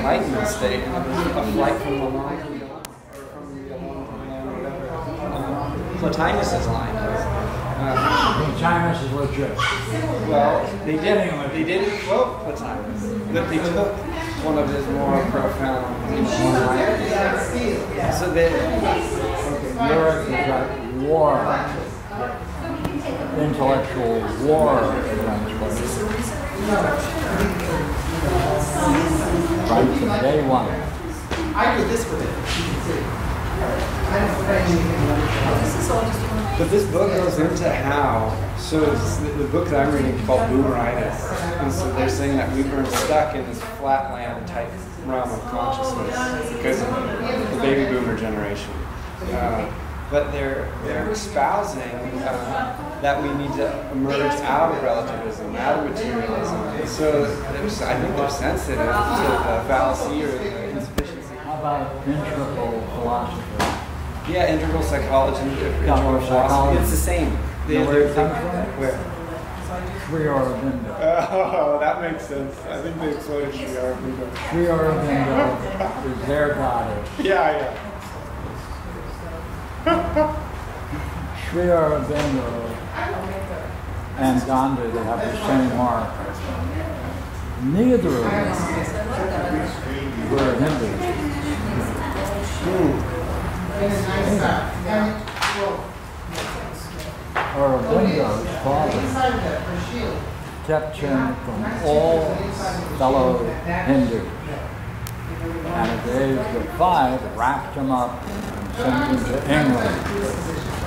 enlightenment state, and was a flight from the line to the from the alone to the land, whatever. Um, Plotinus's line. Uh, Plotinus is legit. well, they did. They didn't quote Plotinus, but they took one of his more profound you know, lines. So they. Lyric is that war, intellectual war against Right from day one. I do this with it. But this book goes into how, so it's the, the book that I'm reading is called Boomeritis. And so they're saying that we were stuck in this flatland type realm of consciousness because of the baby boomer generation. Uh, but they're, they're espousing uh, that we need to emerge out of relativism, out of materialism. And so I think they're sensitive to the fallacy or the insufficiency. How about integral philosophy? Yeah, integral psychology, integral philosophy. psychology. It's the same. They, Know where it comes from? Where? Sri Aurobindo. Oh, that makes sense. I think they quoted Sri Aurobindo. Sri Aurobindo is their goddess. Yeah, yeah. Sri Aurobindo and Gandhi, they have the same mark. Neither of them were Hindus. Aurobindo's father kept him from all fellow Hindus. And at the age of five, wrapped him up and sent him to England.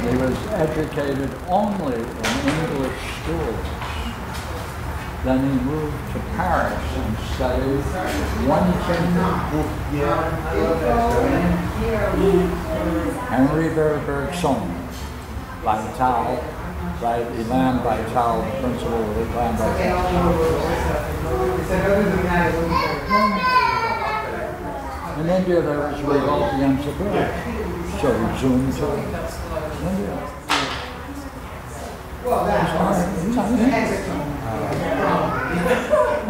He was educated only in English schools. Then he moved to Paris and studied one thing. Henry Bergson, Vital, right? Elan Vital, the principal of Elan Vital. In India, there was a revolt against the British, so he zoomed to India. He's not- he's not Indian.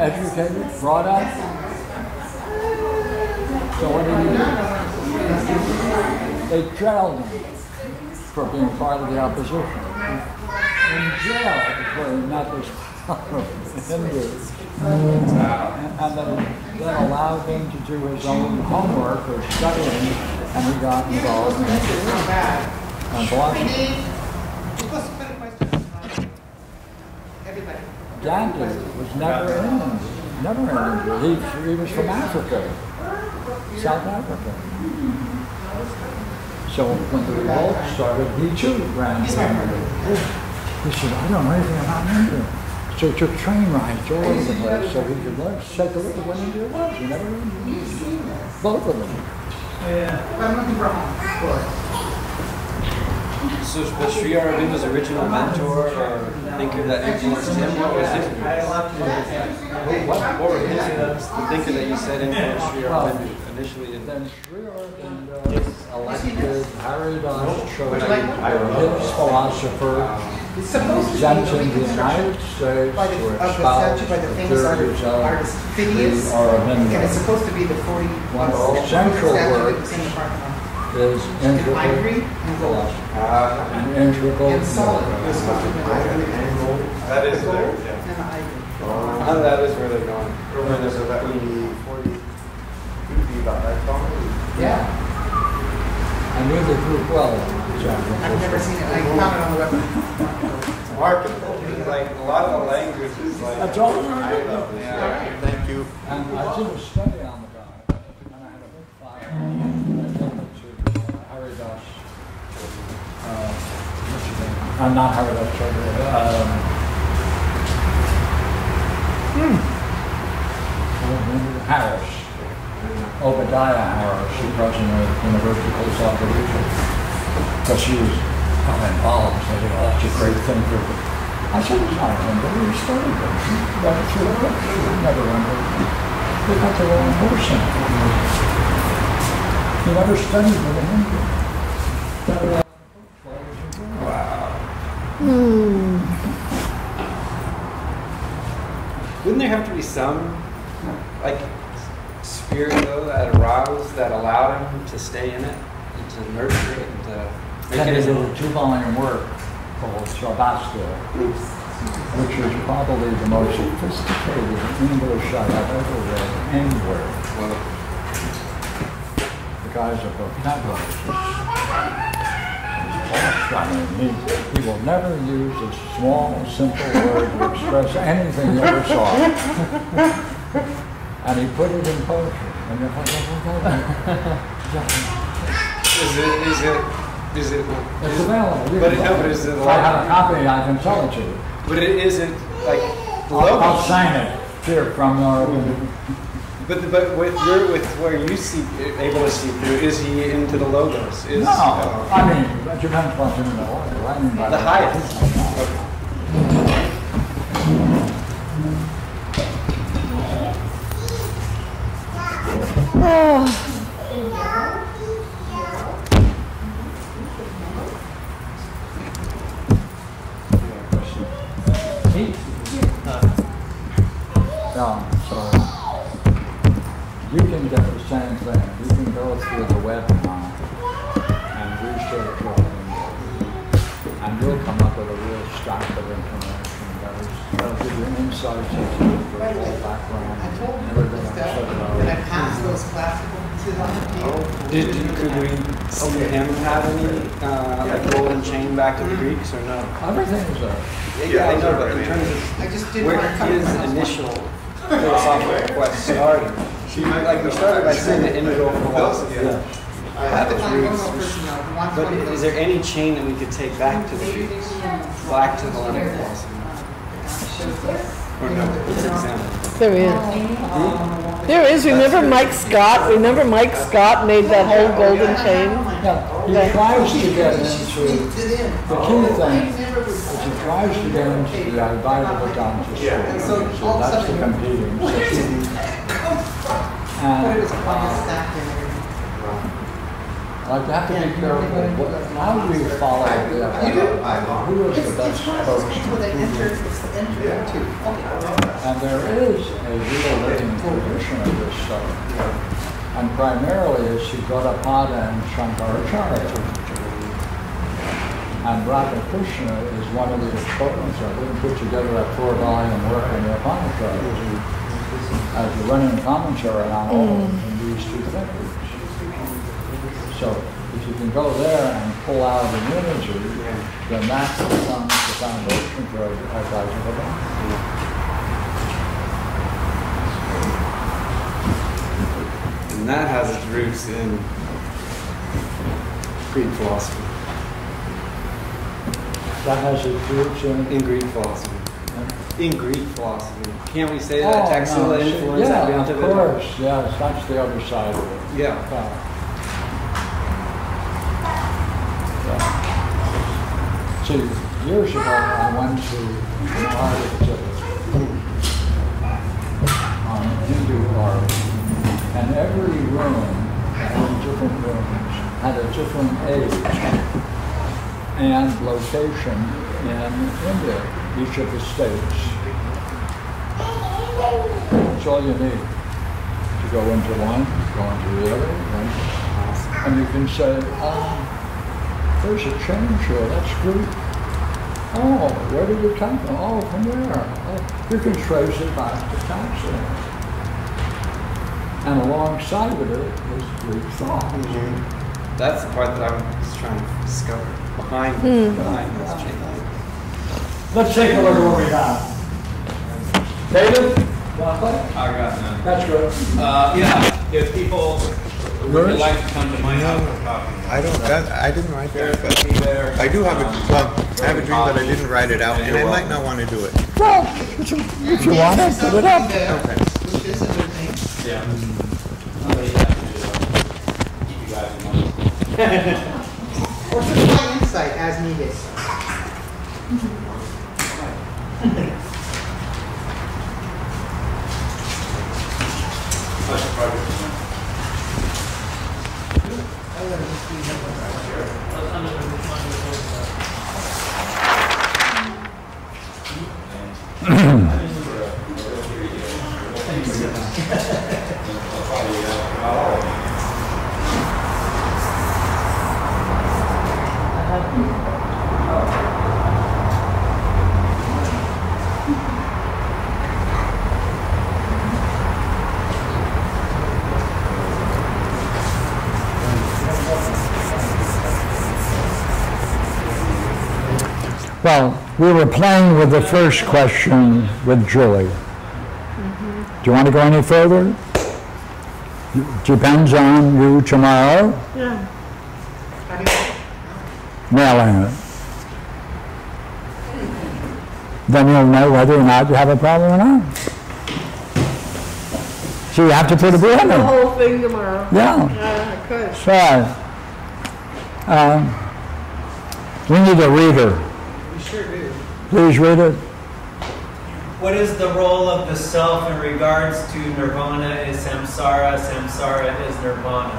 Educated, brought up. So what did he do? They jailed him for being part of the opposition. In jail he met this Hindus. And then, then allowed him to do his own homework or studying, and he got involved in. Everybody. Gandhi was never in never in India. He, he was from Africa, South Africa. So when the revolt started, he too ran to India. He said, I don't know anything about India. So he took train rides all over the place so he could learn, take a look at what India was. He never been to India. Both of them. But I'm looking for home. So, was Sri Aurobindo's original mentor or thinker that influenced him? What was his? What, what were his? Uh, the thinker that you said influenced Sri Aurobindo initially? In, Then Sri Aurobindo uh, elected Haridas Chaudhuri, his philosopher, It's supposed to sent be the United States by the, to of the statue by the the famous artist, artist Phidias. And it's supposed to be the 40 One of his central statue works that's in the parking lot. is In ivory and gold. Ah, philosophy, and integral And solid. It supposed to be philosophy. ivory. that is Gold there. and the ivory. Yeah. that is where they're going. Earlier, so that would be forty, would be about that tall. Yeah. I knew the group well. I've never seen it. I found it on the web. Marketable. Like a lot of the language is like. That's all. Yeah. Thank you. And I did a study on the guy, and I had a big file. I gave it to Haridas. Uh, what's his name? Uh, not Haridas Chaudhuri. Um, hmm. Harris. Obadiah Harris, the president of the University of South Asia. Because she was of involved, so they oh, that's a great thing for I said, it's not but we studied it. But it's your book. Never remember. They got the wrong person. He never studied with a Hindu. Wouldn't there have to be some, like, spirit though that aroused, that allowed him to stay in it and to nurture it and to make Then it he his a two-volume work called Sarabastia, which is probably the most sophisticated English I have ever read anywhere. Well, The guy's a vocabulary. I mean, he, he will never use a small, simple word to express anything you ever saw. and he put it in poetry. And you're like, Is it, is it, is it, It's is- available. You But can it- no, but is it If I have a like- copy, I can sell it to you. but it isn't like the I'll, I'll logo. sign it here from our, But, but with your, with where you see, able to see through, is he into the logos? Is, no, uh, I mean, it depends what's in the order. I mean, by The highest. Okay. Yeah, so you can get the same thing. You can go through the web now and research your own, and you'll come up with a real stack of information that is, that'll give you insights into the whole background I told and him everything this I said stuff, about and I it. passed those classical to them. Did, you- could we see him have any, uh, like golden chain back to the Greeks or no? Everything is there. Yeah, I know, but in terms of I just didn't where want to come his initial philosophical quest started. Like, we started by saying that integral philosophy I had to was find one Greeks. more person now who wants But one of those. is there any chain that we could take back to the Greeks? Back to Hellenic philosophy? Or no, it's example. There is. There is. Remember Mike Scott? Remember Mike Scott made that whole golden chain? Yeah, he tries to get into, Squeezed it in. the key thing Never is was- he tries to get into the Advaita Vedanta school. So that's the competing system. But it And was quite stacked in there. Like you have to be careful, what, how do you follow the Advaita? Who is the best person? It's where they enter, it's the entry yeah. into. Okay. And there is a real living tradition of this stuff. And primarily it's Gaudapada and Shankaracharya. And Radhakrishna is one of the exponents of it, who put together a four volume work on the Upanishads as a running commentary on all mm. of these two thinkers. So if you can go there and pull out an imagery, then that becomes the foundation for Advaita Vedanta. And that has its roots in Greek philosophy. That has its roots in. In Greek philosophy. In Greek philosophy. Can't we say Oh, that no, Taxila see, influenced Yeah, of course, yes, that's the other side of it. Yeah. Yeah. See, years ago, I went to an art exhibit on Hindu um, art, and every room, all different rooms, had a different age and location in India, each of the states. That's all you need to go into one, go into the other, and, and you can say, oh, there's a change here, that's Greek. Oh, where did it come from? Oh, from there. Oh, you can trace it back to Taxila. And alongside of it is Greek thought. That's the part that I was trying to discover behind, behind this change. Let's take a look at what we got. David? wanna play? I got none. That's good. Uh, yeah, if people would like to come to my house for coffee. I don't, that, I didn't write There's that, gonna be there. but I do have a, well, I have a dream, but I didn't write it out, and I might not wanna do it. Well, if you, if you want to, put it up. Which is a good thing. Yeah. Somebody has to do. Keep you guys in mind. Or just my insight as needed. Such a project. Mm-hmm. We were playing with the first question with Julie. Mm-hmm. Do you want to go any further? Depends on you tomorrow Yeah. How do you- mailing it. Then you'll know whether or not you have a problem or not. So you have to put a bid The whole thing tomorrow. Yeah. Yeah, I could. So, um, we need a reader. Please read it. What is the role of the self in regards to nirvana is samsara, samsara is nirvana?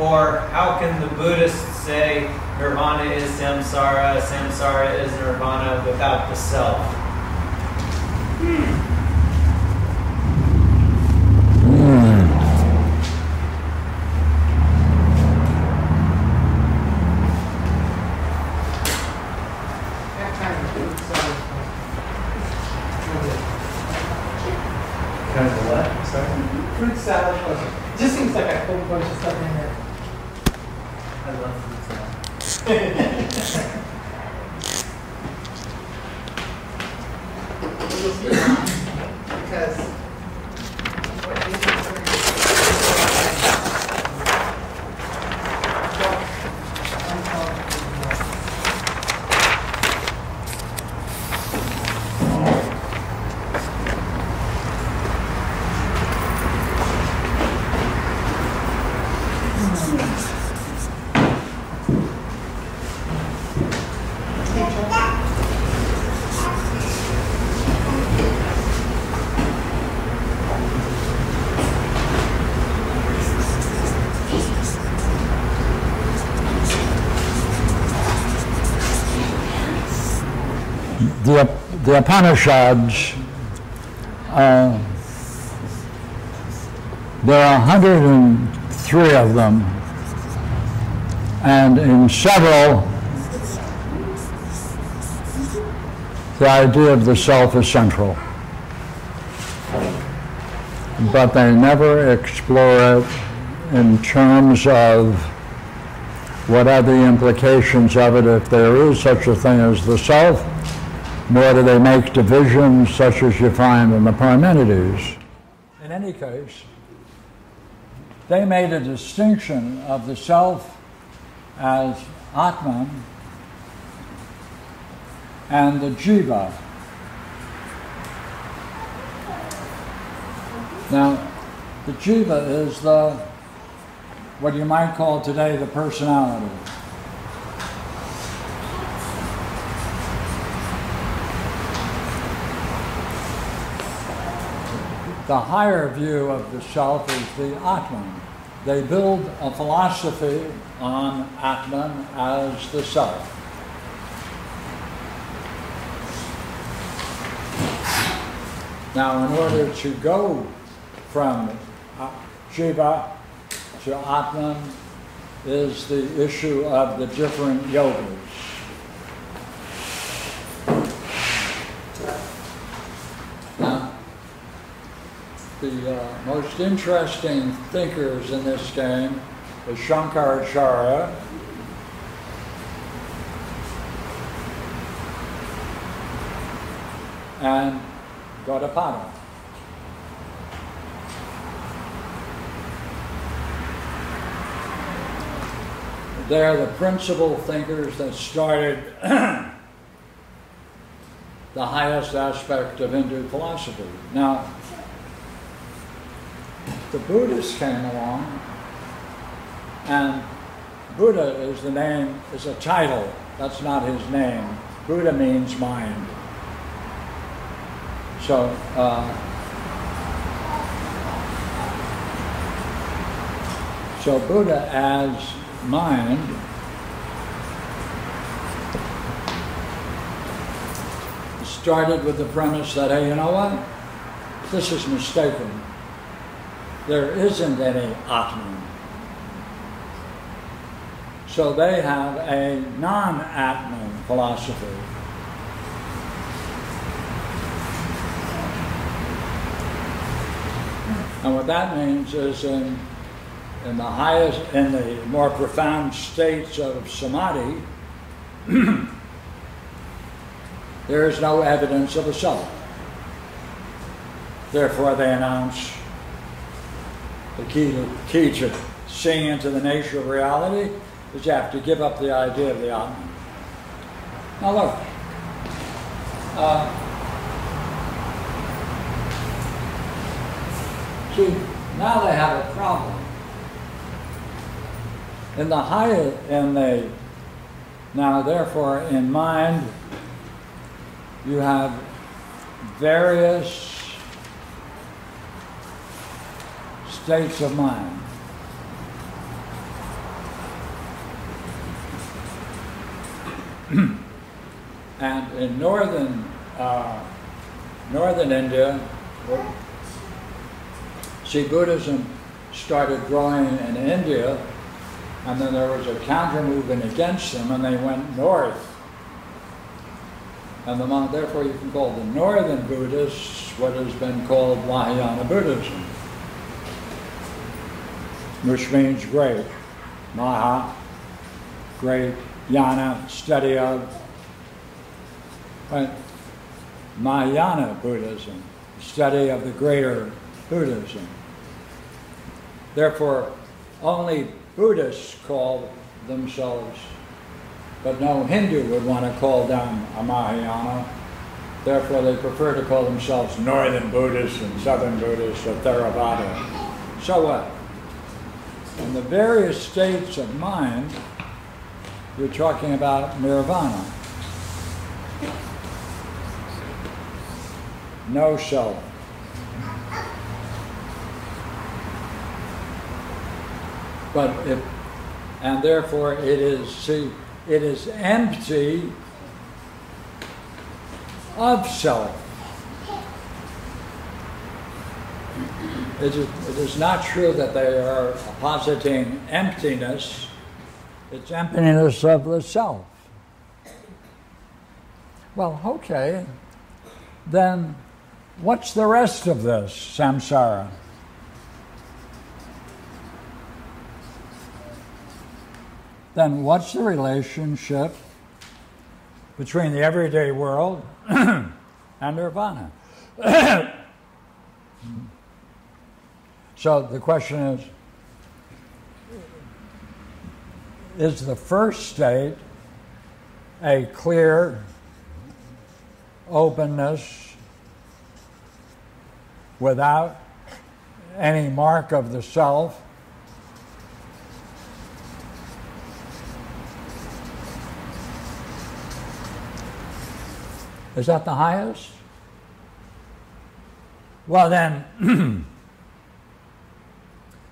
Or how can the Buddhists say nirvana is samsara, samsara is nirvana without the self? The, Upanishads, uh, there are 103 of them, and in several, the idea of the self is central. But they never explore it in terms of what are the implications of it if there is such a thing as the self, nor do they make divisions such as you find in the Parmenides. In any case, they made a distinction of the self as Atman and the Jiva. Now, the Jiva is the, what you might call today the personality. The higher view of the self is the Atman. They build a philosophy on Atman as the self. Now, in order to go from Jiva to Atman is the issue of the different yogas. Now, the uh, most interesting thinkers in this game is Shankaracharya, and Gaudapada. They're the principal thinkers that started the highest aspect of Hindu philosophy. Now, the Buddhists came along, and Buddha is the name, is a title. That's not his name. Buddha means mind. So, uh, so Buddha as mind started with the premise that, hey, you know what? This is mistaken. There isn't any Atman. So they have a non Atman philosophy. And what that means is in, in the highest, in the more profound states of samadhi, there is no evidence of a self. Therefore, they announce the key to, seeing into the nature of reality is you have to give up the idea of the Atman. Now, look. Uh, see, now they have a problem. In the higher, in the, now therefore in mind, you have various states of mind. and in northern uh, northern India, see Buddhism started growing in India, and then there was a counter movement against them, and they went north. And the, therefore, you can call the northern Buddhists what has been called Mahayana Buddhism, which means great. Maha, great, yana, study of. Right? Mahayana Buddhism, study of the greater Buddhism. Therefore, only Buddhists call themselves, but no Hindu would want to call them a Mahayana. Therefore, they prefer to call themselves Northern Buddhists and Southern Buddhists or Theravada. So what? In the various states of mind, you're talking about nirvana. No self. But if, and therefore it is, see, it is empty of self. It is, it is not true that they are positing emptiness, it's emptiness of the self. Well, okay, then what's the rest of this samsara? Then what's the relationship between the everyday world and nirvana? So the question is Is the first state a clear openness without any mark of the self? Is that the highest? Well, then.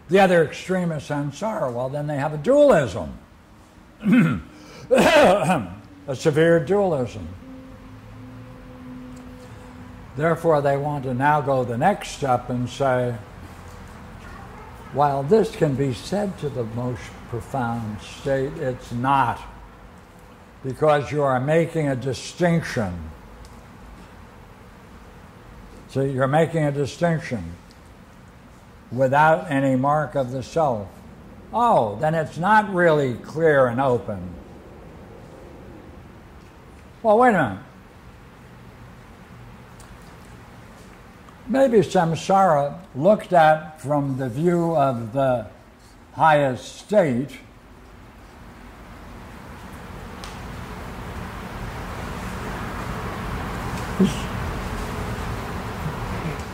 The other extreme is samsara. Well, then they have a dualism, a severe dualism. Therefore, they want to now go the next step and say, while this can be said to the most profound state, it's not. Because you are making a distinction. So you're making a distinction without any mark of the self. Oh, then it's not really clear and open. Well, wait a minute. Maybe samsara, looked at from the view of the highest state,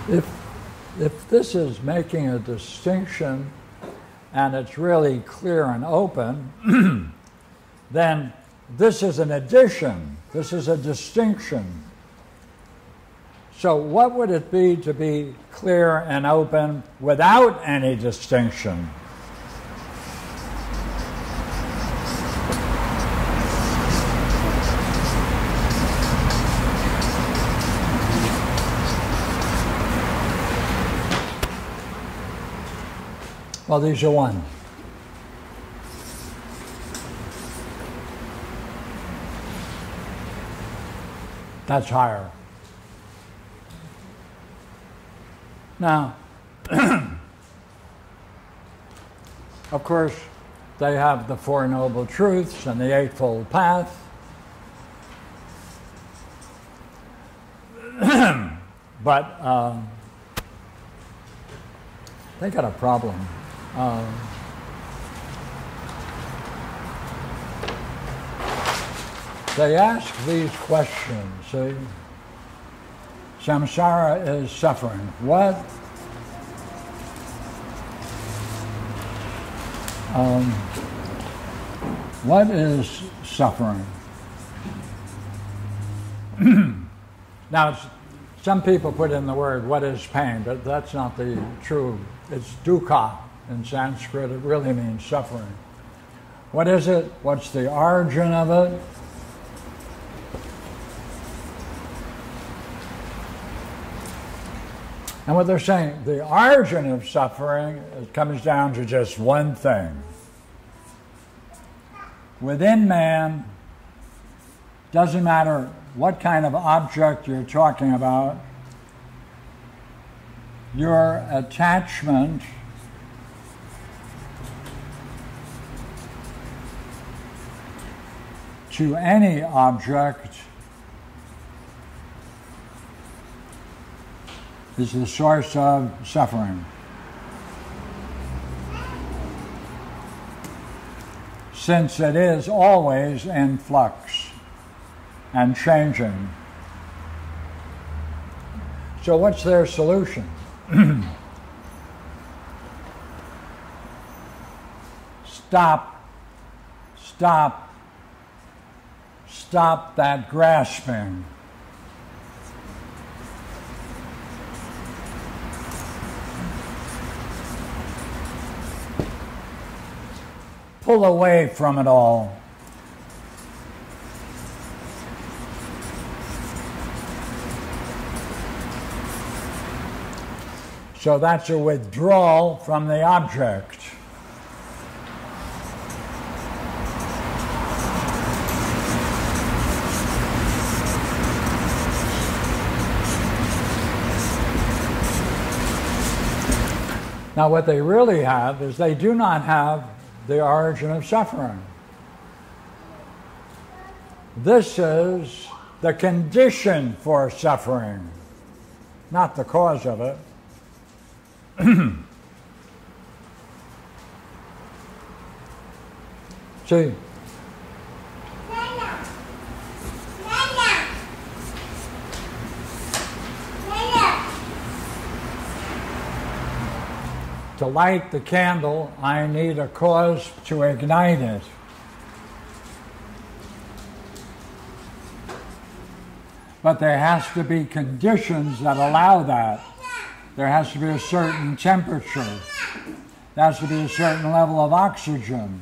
if if this is making a distinction and it's really clear and open, then this is an addition, this is a distinction. So, what would it be to be clear and open without any distinction? Are one. That's higher. Now, of course, they have the Four Noble Truths and the Eightfold Path. but uh, they got a problem. Uh, they ask these questions. See, samsara is suffering. What? Um, what is suffering? now, some people put in the word "what is pain," but that's not the true. It's dukkha in Sanskrit. It really means suffering. What is it? What's the origin of it? And what they're saying, the origin of suffering it comes down to just one thing. Within man, doesn't matter what kind of object you're talking about, your attachment to any object is the source of suffering. Since it is always in flux and changing. So, what's their solution? stop, stop, stop that grasping. pull away from it all. So that's a withdrawal from the object. Now, what they really have is they do not have the origin of suffering. This is the condition for suffering, not the cause of it. See, to light the candle, I need a cause to ignite it. But there has to be conditions that allow that. There has to be a certain temperature. There has to be a certain level of oxygen.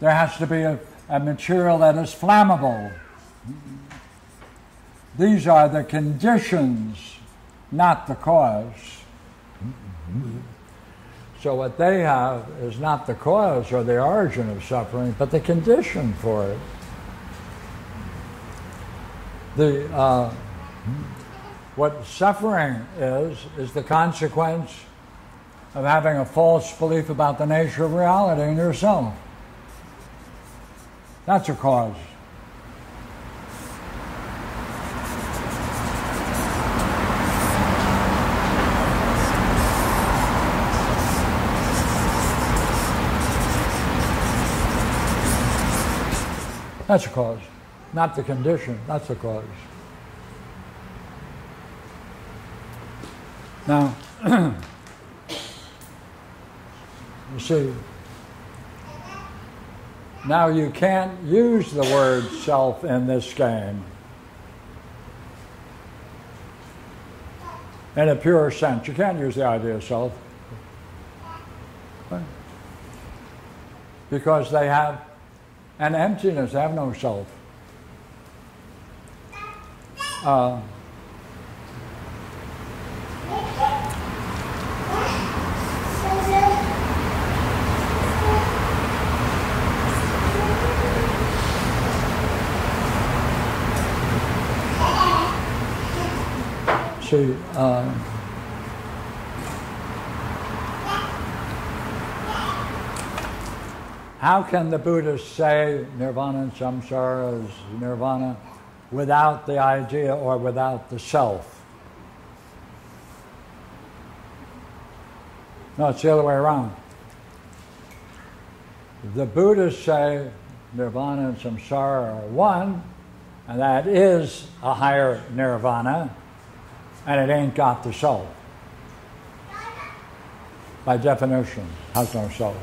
There has to be a, a material that is flammable. These are the conditions, not the cause. So what they have is not the cause or the origin of suffering, but the condition for it. The uh, what suffering is is the consequence of having a false belief about the nature of reality in yourself. That's a cause. That's a cause. Not the condition, that's the cause. Now, you see, now you can't use the word self in this game in a pure sense. You can't use the idea of self. Because they have and emptiness have no self. Uh, see, uh, How can the Buddhists say nirvana and samsara is nirvana without the idea or without the self. No, it's the other way around. The Buddhists say nirvana and samsara are one, and that is a higher nirvana, and it ain't got the soul. By definition, has no soul.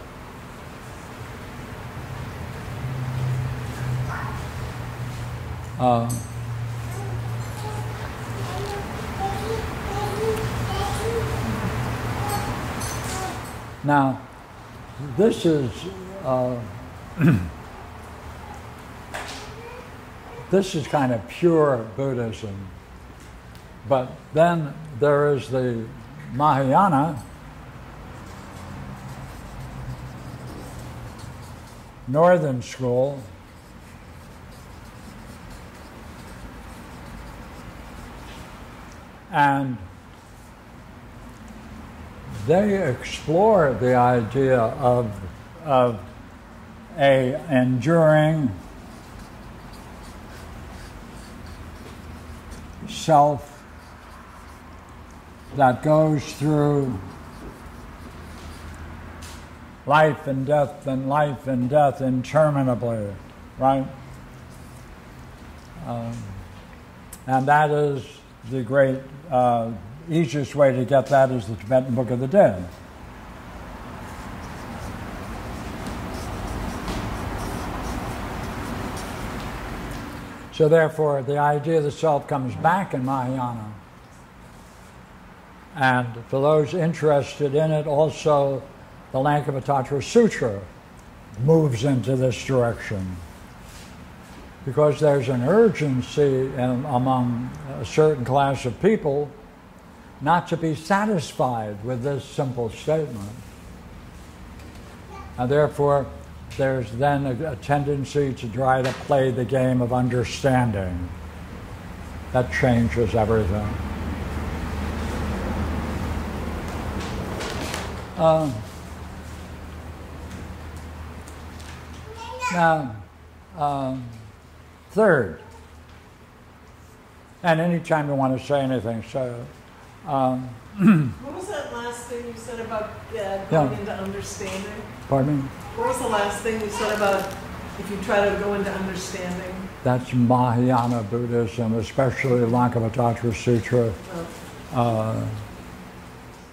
Um, now, this is uh, this is kind of pure Buddhism, but then there is the Mahayana. Northern School, and they explore the idea of, of a enduring self that goes through life and death and life and death interminably, right? Um, and that is the great, uh, easiest way to get that is the Tibetan Book of the Dead. So, therefore, the idea of the self comes back in Mahayana. And for those interested in it, also the Lankavatara Sutra moves into this direction. Because there's an urgency in, among a certain class of people not to be satisfied with this simple statement. And therefore, there's then a, a, tendency to try to play the game of understanding. That changes everything. Um, now, um, third, and anytime you want to say anything, so. Um, what was that last thing you said about uh, going yeah. into understanding? Pardon me? What was the last thing you said about if you try to go into understanding? That's Mahayana Buddhism, especially Lankavatara Sutra. Oh. Uh,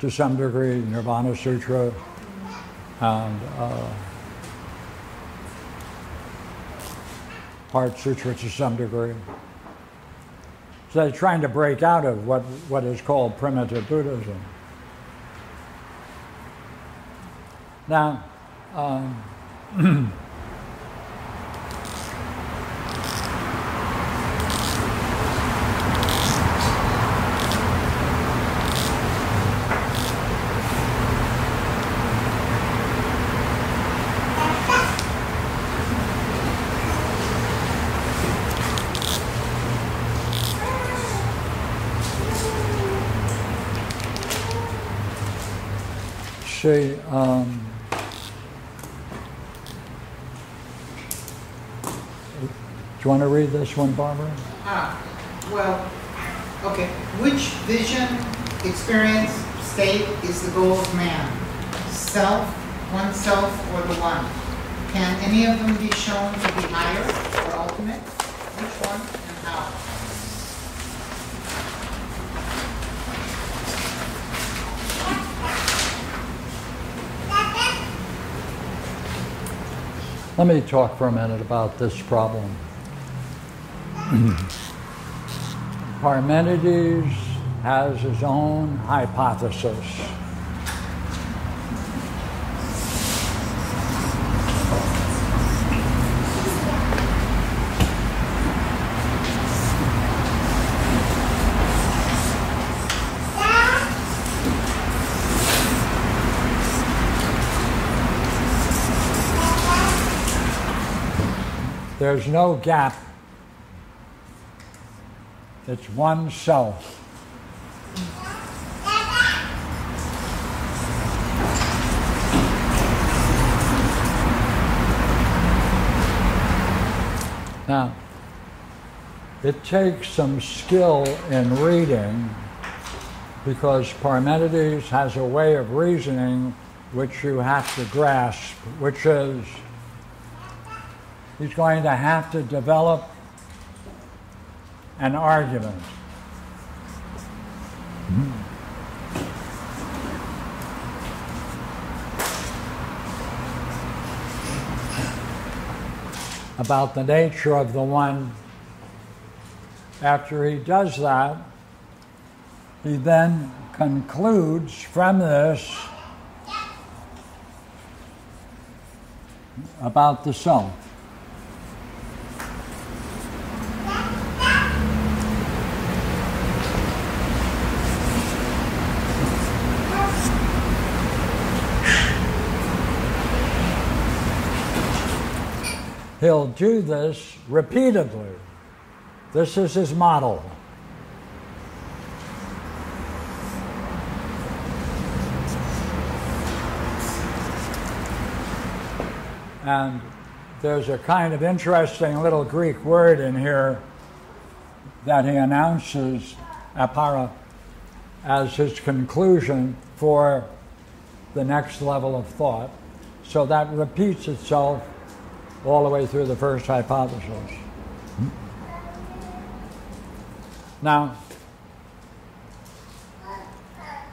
to some degree, Nirvana Sutra, mm-hmm. and uh, Heart Sutra to some degree. So they're trying to break out of what, what is called primitive Buddhism. Now, um, say, um, do you want to read this one, Barbara? Ah, well, okay. Which vision, experience, state is the goal of man? Self, oneself, or the one? Can any of them be shown to be higher or ultimate? Which one and how? Let me talk for a minute about this problem. Parmenides has his own hypothesis. There's no gap. It's one self. Now, It takes some skill in reading because Parmenides has a way of reasoning which you have to grasp, which is he's going to have to develop an argument. About the nature of the one. After he does that, he then concludes from this about the self. He'll do this repeatedly. This is his model. And there's a kind of interesting little Greek word in here that he announces, apara, as his conclusion for the next level of thought. So that repeats itself all the way through the first hypothesis. Now,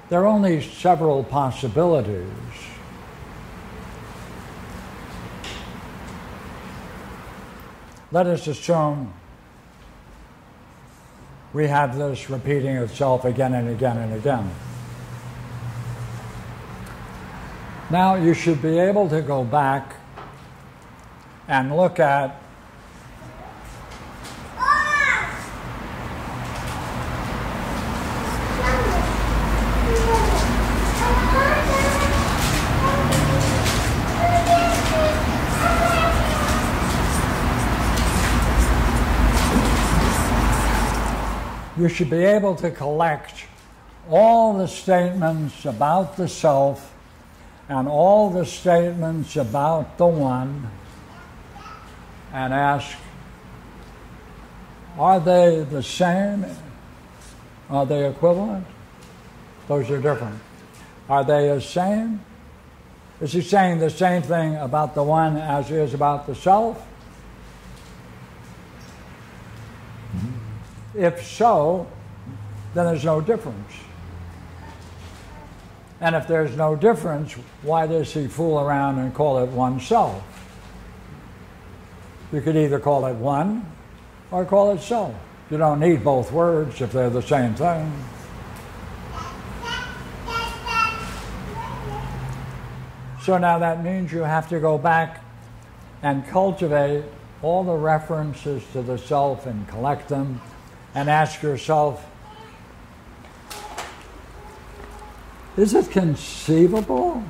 there are only several possibilities. Let us assume we have this repeating itself again and again and again. Now you should be able to go back and look at you should be able to collect all the statements about the self and all the statements about the one and ask, are they the same? Are they equivalent? Those are different. Are they the same? Is he saying the same thing about the one as he is about the self? Mm-hmm. If so, then there's no difference. And if there's no difference, why does he fool around and call it oneself? You could either call it one or call it self. You don't need both words if they're the same thing. So now that means you have to go back and cultivate all the references to the self and collect them and ask yourself is it conceivable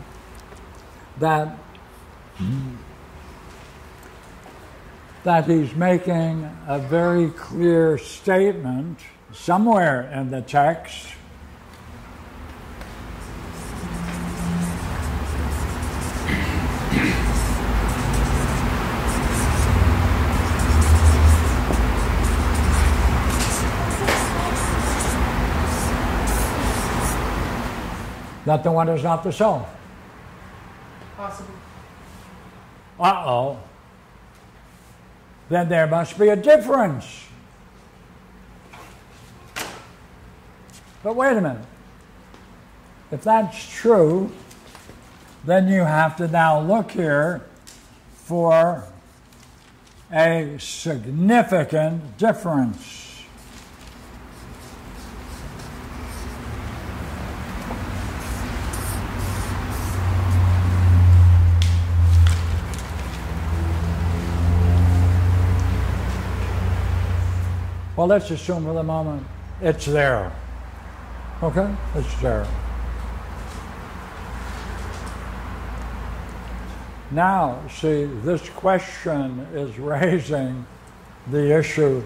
that that he's making a very clear statement somewhere in the text that the one is not the self. Possible. Uh oh. Then there must be a difference. But wait a minute. If that's true, then you have to now look here for a significant difference. Well, let's assume for the moment it's there. Okay? It's there. Now, see, this question is raising the issue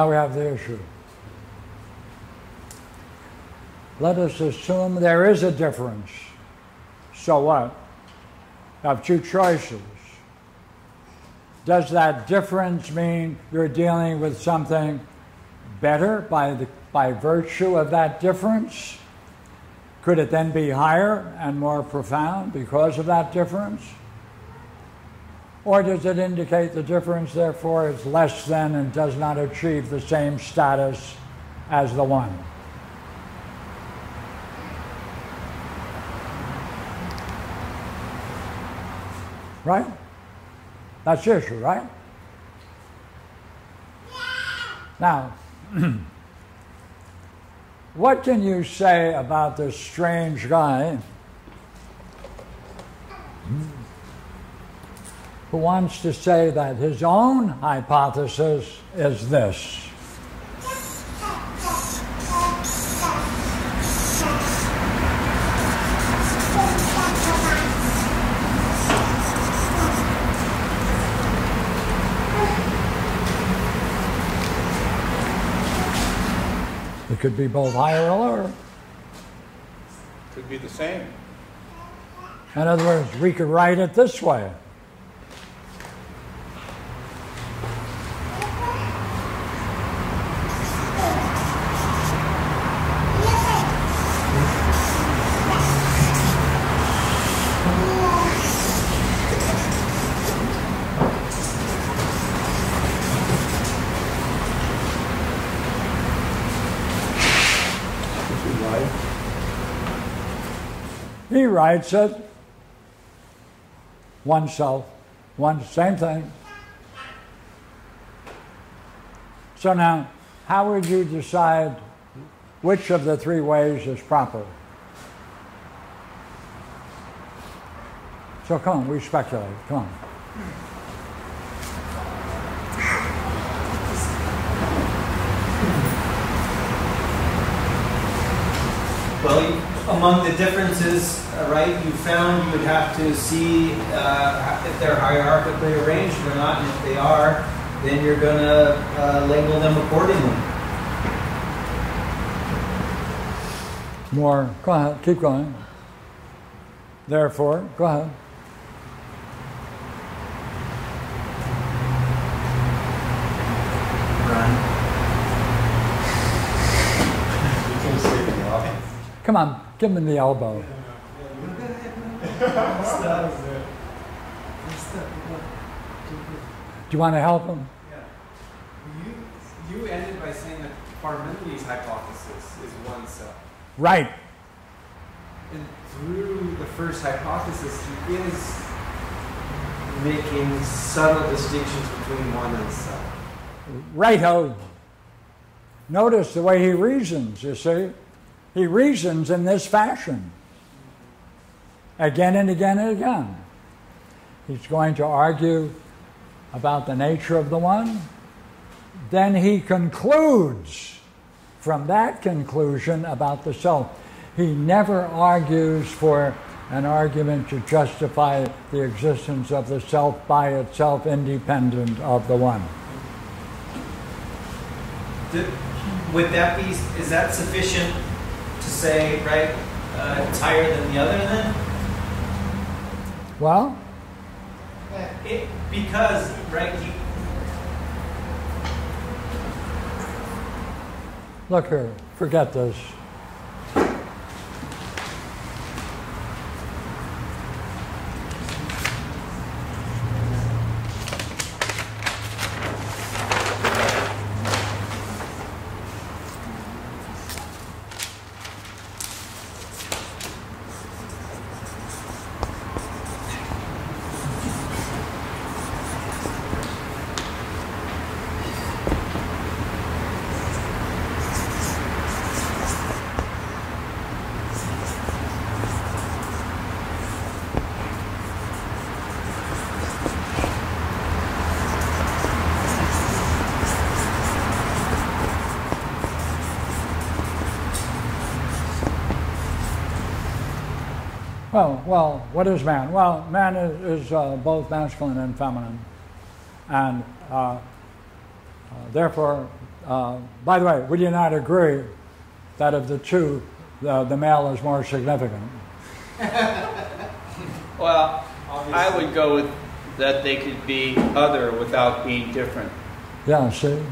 Now we have the issue. Let us assume there is a difference. So what? You have two choices. Does that difference mean you're dealing with something better by, the, by virtue of that difference? Could it then be higher and more profound because of that difference? Or does it indicate the difference, therefore, is less than and does not achieve the same status as the one? Right? That's the issue, right? Now, what can you say about this strange guy hmm? Who wants to say that his own hypothesis is this? It could be both higher or lower. Could be the same. In other words, we could write it this way. He writes it oneself, one same thing. So now, how would you decide which of the three ways is proper? So come on, we speculate. Come on. Well, among the differences, uh, right, you found you would have to see uh, if they're hierarchically arranged or not, and if they are, then you're going to uh, label them accordingly. More. Go ahead. Keep going. Therefore, go ahead. You can say the obvious. Come on, give him the elbow. Do you want to help him? You, you ended by saying that Parmenides' hypothesis is one self. Right. And through the first hypothesis, he is making subtle distinctions between one and self. Righto. Notice the way he reasons, you see. He reasons in this fashion. Again and again and again. He's going to argue about the nature of the one. Then he concludes from that conclusion about the self. He never argues for an argument to justify the existence of the self by itself, independent of the one. Would that be, is that sufficient to say, right, uh, it's higher than the other then? Well, It, because, right, look here, forget this. Well, well, what is man? Well, man is, is uh, both masculine and feminine, and uh, uh, therefore, uh, by the way, would you not agree that of the two, the, the male is more significant? Well, I would go with that they could be other without being different. Yeah, see?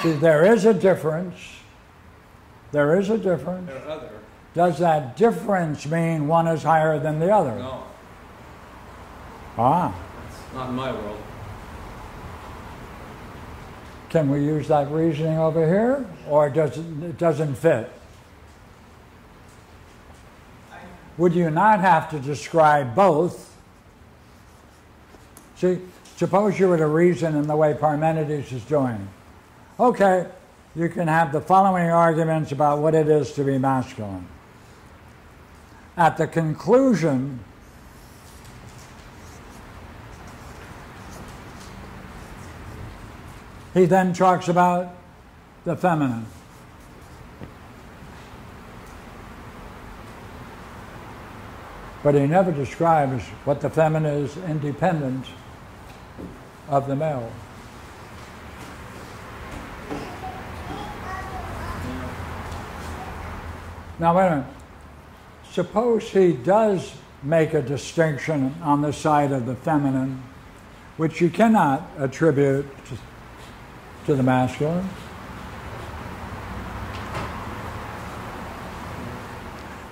See, there is a difference. There is a difference. They're other. Does that difference mean one is higher than the other? No, Ah, it's not in my world. can we use that reasoning over here, or does it, it doesn't fit? Would you not have to describe both? See, suppose you were to reason in the way Parmenides is doing. Okay, you can have the following arguments about what it is to be masculine. At the conclusion, he then talks about the feminine. But he never describes what the feminine is independent of the male. Now, wait a minute. Suppose he does make a distinction on the side of the feminine, which you cannot attribute to, the masculine.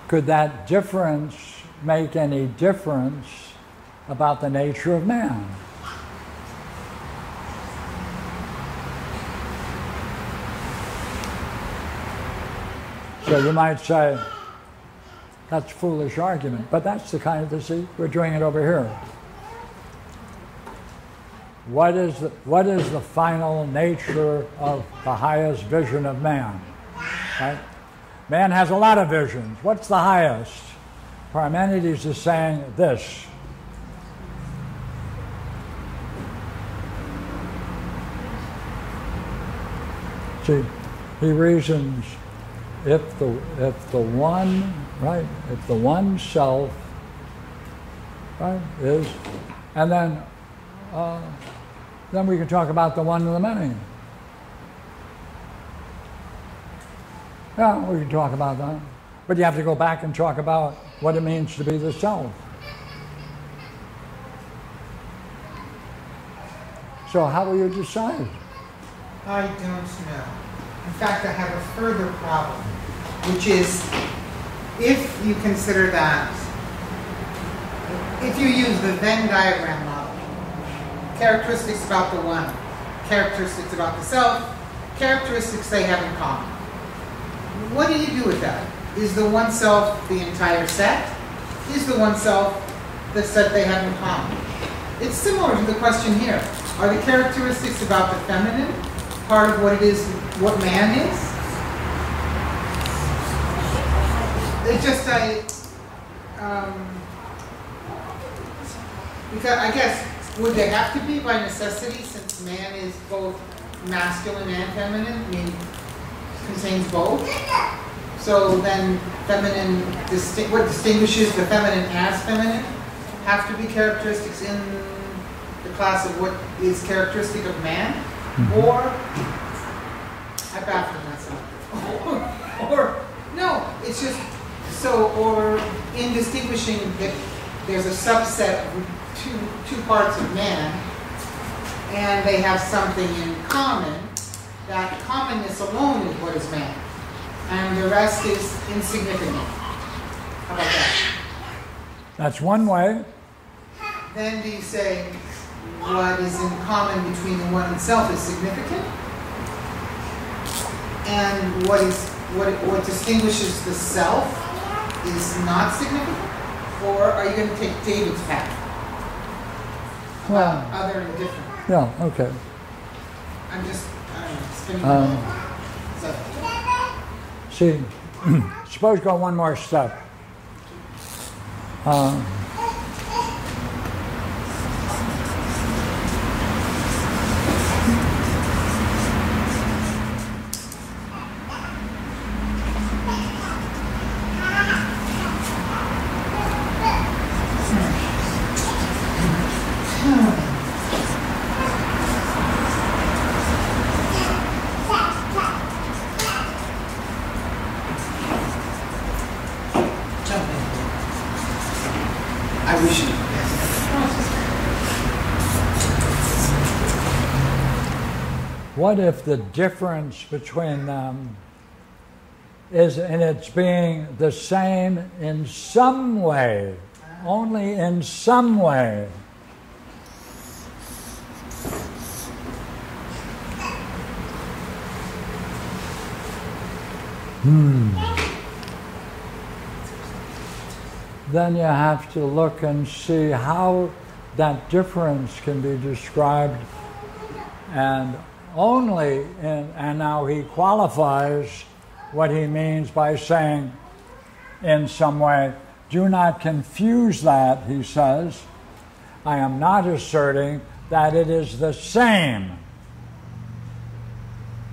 Could that difference make any difference about the nature of man? So you might say, that's foolish argument, but that's the kind of see, we're doing it over here. What is the, what is the final nature of the highest vision of man? Right? Man has a lot of visions. What's the highest? Parmenides is saying this. See, he reasons if the if the one right? If the one self right is and then uh, then we can talk about the one and the many. Yeah we can talk about that. But you have to go back and talk about what it means to be the self. So how will you decide? I don't know. In fact, I have a further problem, which is if you consider that, if you use the Venn diagram model, characteristics about the one, characteristics about the self, characteristics they have in common. What do you do with that? Is the one self the entire set? Is the one self the set they have in common? It's similar to the question here. Are the characteristics about the feminine part of what it is, what man is? It just, I, um, because I guess, would they have to be by necessity since man is both masculine and feminine? I mean, contains both? So then feminine, disti- what distinguishes the feminine as feminine have to be characteristics in the class of what is characteristic of man? Or, I baffled myself. or, no, it's just, so, or in distinguishing that there's a subset of two, two parts of man, and they have something in common, that commonness alone is what is man. And the rest is insignificant. How about that? that's one way Then do you say what is in common between the one itself is significant? And what is what what distinguishes the self is not significant? Or are you going to take David's path? well Other and different. yeah okay I'm just I don't know, spinning. Um, so, See, suppose go one more step. Uh, What if the difference between them is in its being the same in some way, only in some way? Hmm. Then you have to look and see how that difference can be described and only in, and now he qualifies what he means by saying in some way do not confuse that he says. I am not asserting that it is the same.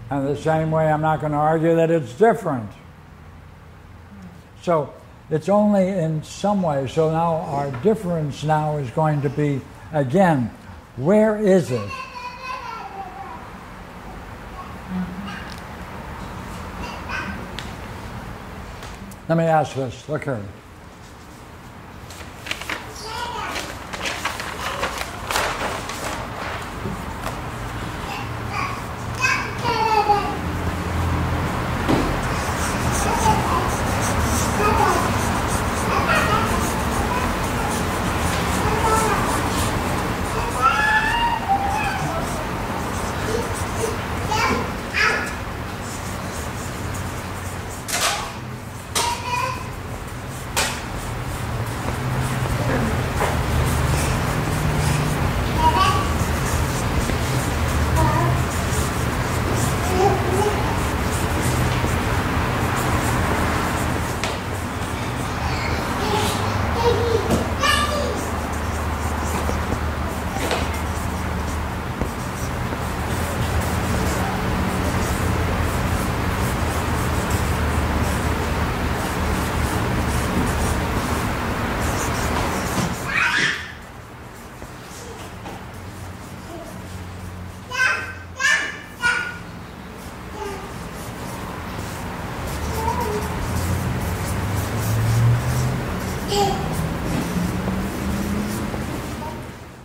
And the same way i'm not going to argue that it's different. So it's only in some way. So now our difference now is going to be again where is it Let me ask this. Look here.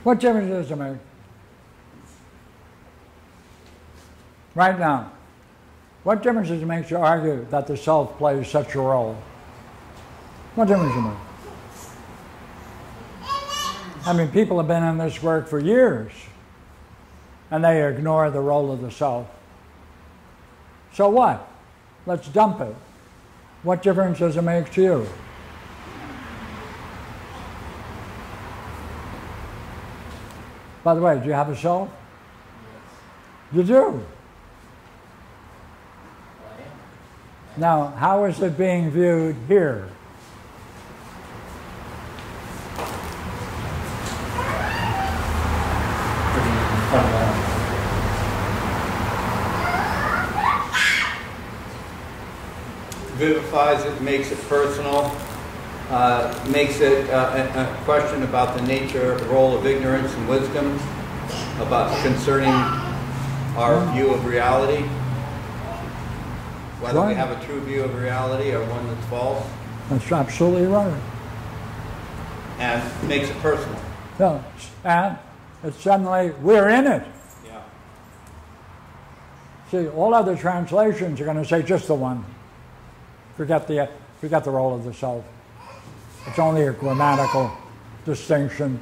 What difference does it make? Right now, what difference does it make to argue that the self plays such a role? What difference does it make? I mean, people have been in this work for years, and they ignore the role of the self. So what? Let's dump it. What difference does it make to you? By the way, do you have a soul? You do. Now, how is it being viewed here? Vivifies it, makes it personal, uh, makes it uh, a, a, question about the nature, the role of ignorance and wisdom, about concerning our view of reality, whether right. we have a true view of reality or one that's false. That's absolutely right. And makes it personal. Yeah, and it's suddenly we're in it. Yeah. See, all other translations are going to say just the one. Forget the forget the role of the self. It's only a grammatical distinction.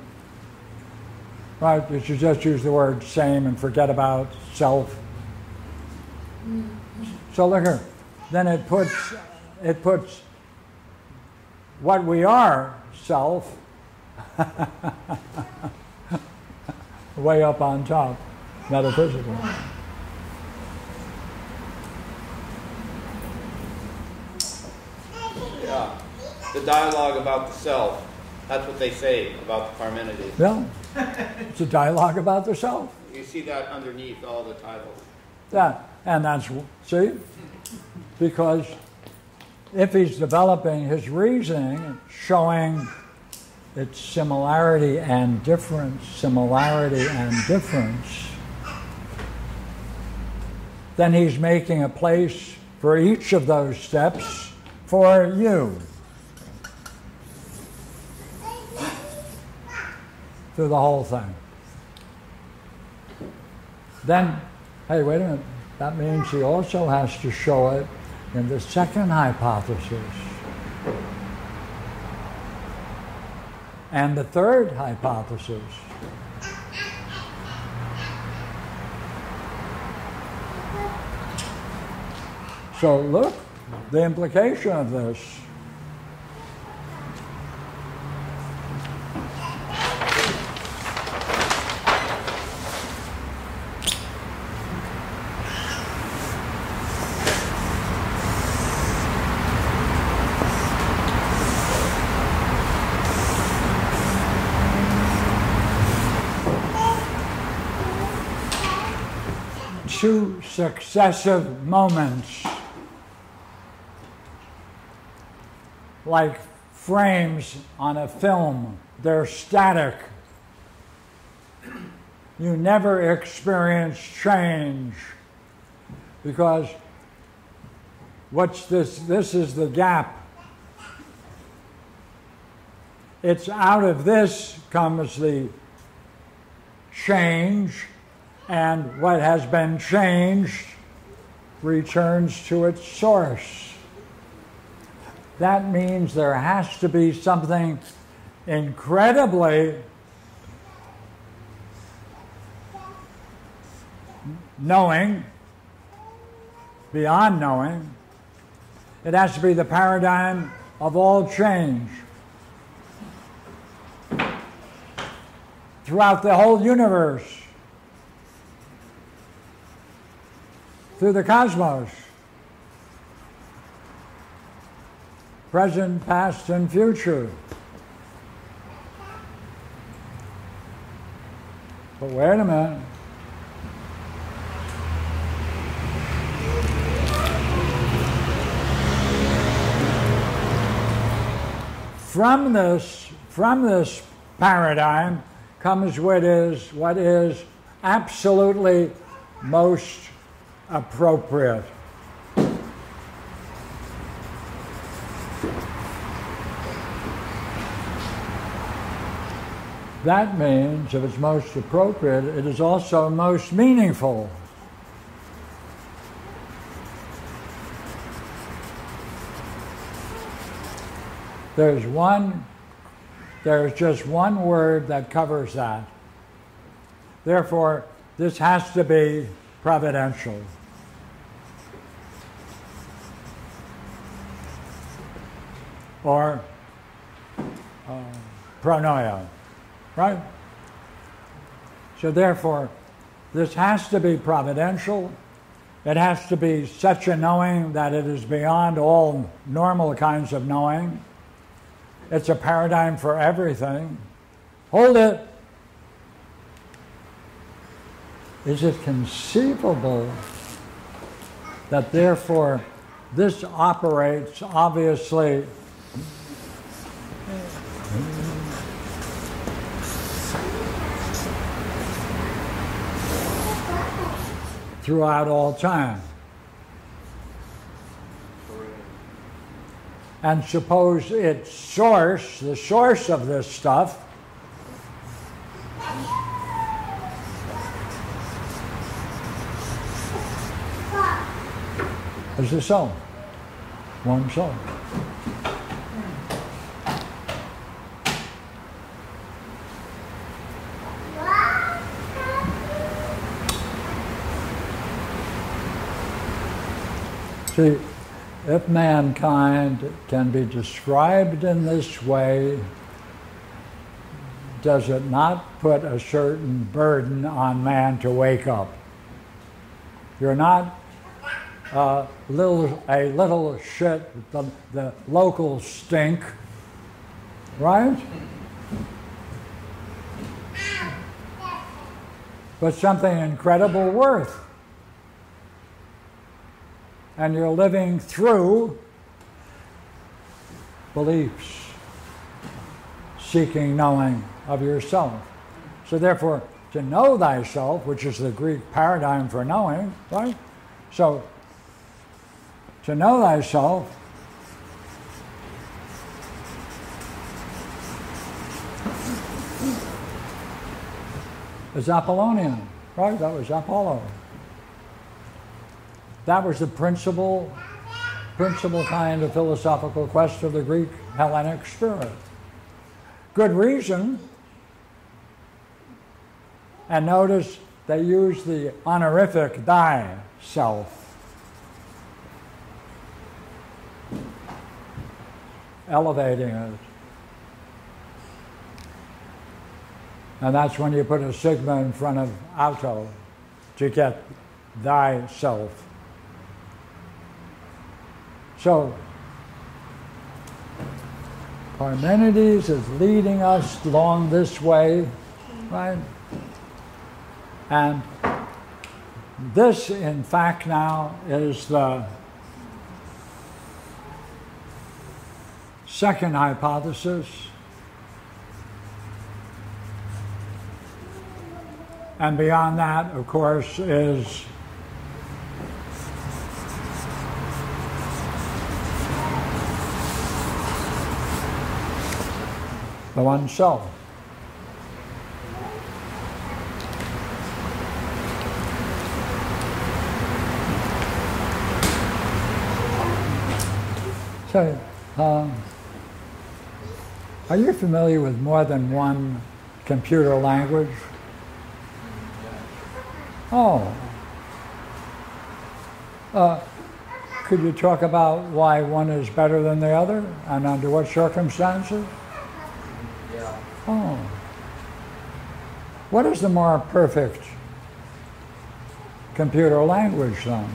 Right? You should just use the word same and forget about self. So look here. Then it puts it puts what we are, self, way up on top, metaphysical. Yeah the dialogue about the self. That's what they say about the Parmenides. Yeah. it's a dialogue about the self. You see that underneath all the titles. Yeah, and that's, see? Because if he's developing his reasoning, showing its similarity and difference, similarity and difference, then he's making a place for each of those steps for you. Through the whole thing. Then hey, wait a minute, that means he also has to show it in the second hypothesis. And the third hypothesis. So look, the implication of this. Two successive moments like frames on a film, they're static. You never experience change because what's this? This is the gap. It's out of this comes the change, and what has been changed returns to its source that means there has to be something incredibly knowing, beyond knowing. It has to be the paradigm of all change. Throughout the whole universe, through the cosmos. present, past, and future. But wait a minute. From this, from this paradigm comes what is, what is absolutely most appropriate. That means, if it's most appropriate, it is also most meaningful. There's one, there's just one word that covers that. Therefore, this has to be providential. Or uh, pronoia. Right? So therefore, this has to be providential. It has to be such a knowing that it is beyond all normal kinds of knowing. It's a paradigm for everything. Hold it. Is it conceivable that therefore this operates obviously throughout all time. And suppose its source, the source of this stuff, is the soul. One soul. See, if mankind can be described in this way, does it not put a certain burden on man to wake up? You're not little, a little shit, the, the local stink, right? But something incredible worth and you're living through beliefs, seeking knowing of yourself. So, therefore, to know thyself, which is the Greek paradigm for knowing, right? So, to know thyself is Apollonian, right? That was Apollo. that was the principal, principal kind of philosophical quest of the Greek Hellenic spirit. Good reason. And notice they use the honorific thy Elevating it. And that's when you put a sigma in front of auto to get thyself. So, Parmenides is leading us along this way, right? And this, in fact, now is the second hypothesis. And beyond that, of course, is the one self. So, um, are you familiar with more than one computer language? Oh. Uh, could you talk about why one is better than the other and under what circumstances? Yeah. Oh. What is the more perfect computer language then?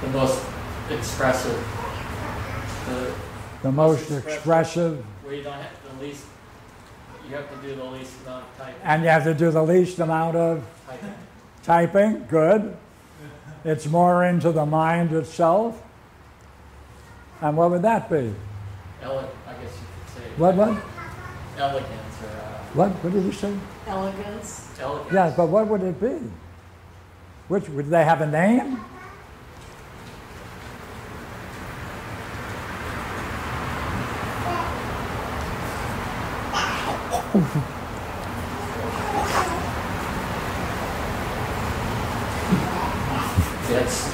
The most expressive. The, The most expressive. expressive, where you don't have the least, you have to do the least amount of typing. and you have to do the least amount of typing. typing. Good. It's more into the mind itself. And what would that be? Ele- I guess you could say. What, what? Elegance or uh, What, what did you say? Elegance. elegance. Yeah, but what would it be? Which, would they have a name? It's, it's,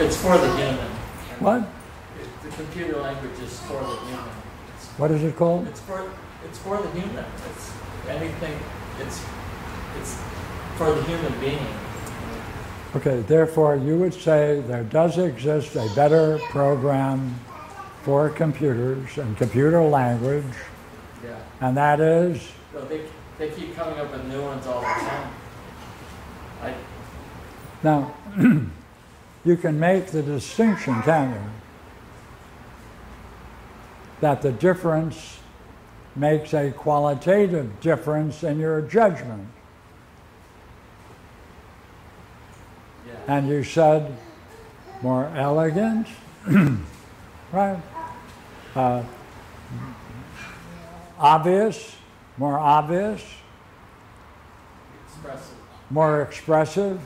it's for the human. What? It- The computer language is for the human. It's, What is it called? it's for it's for the human. It's anything. It's it's for the human being. Okay, therefore, you would say there does exist a better program for computers and computer language, Yeah. and that is So they they keep coming up with new ones all the time. I now you can make the distinction, can you? That the difference makes a qualitative difference in your judgment. yeah. And you said more elegant, right? Uh, obvious, more obvious, Expressive. more expressive.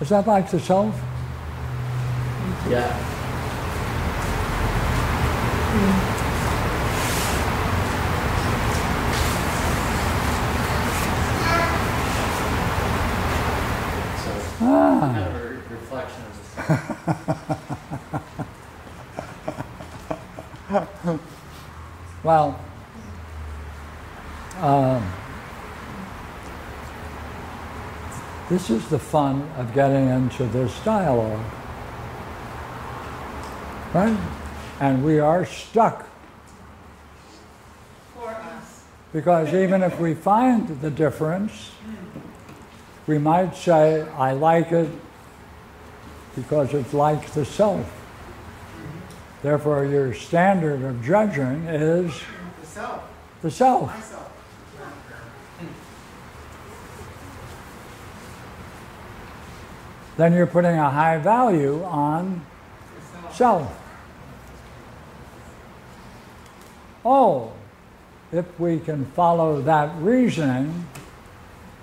Is that like the self? Yeah. So Ah. kind of re- reflection of Well, um, this is the fun of getting into this dialogue. Right? And we are stuck For us. because even if we find the difference, we might say, I like it because it's like the self. Therefore, your standard of judging is The self, the self. myself. then you're putting a high value on self. self. oh, if we can follow that reasoning,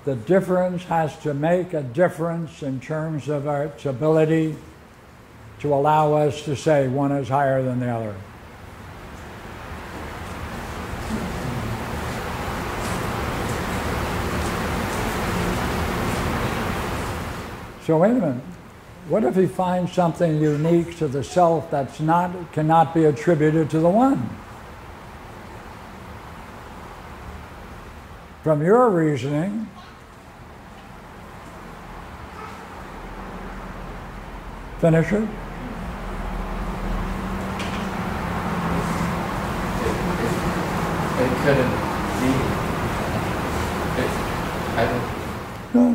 the difference has to make a difference in terms of its ability to allow us to say one is higher than the other. So wait a minute. What if he finds something unique to the self that's not cannot be attributed to the one? From your reasoning, finish it. It couldn't be. It, I don't. No.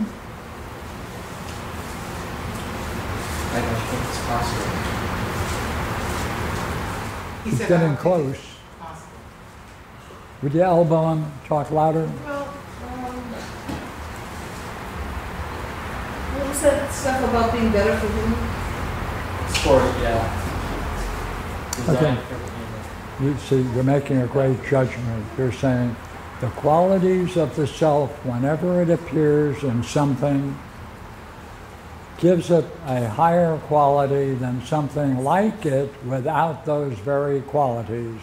I don't think it's possible. He It's getting close. it's possible. Would you elbow him? Talk louder. Well, um, what was that stuff about being better for human? Sport, yeah. Designed Okay. for the human. You see, you're making a great judgment. You're saying the qualities of the self, whenever it appears in something, gives it a higher quality than something like it without those very qualities.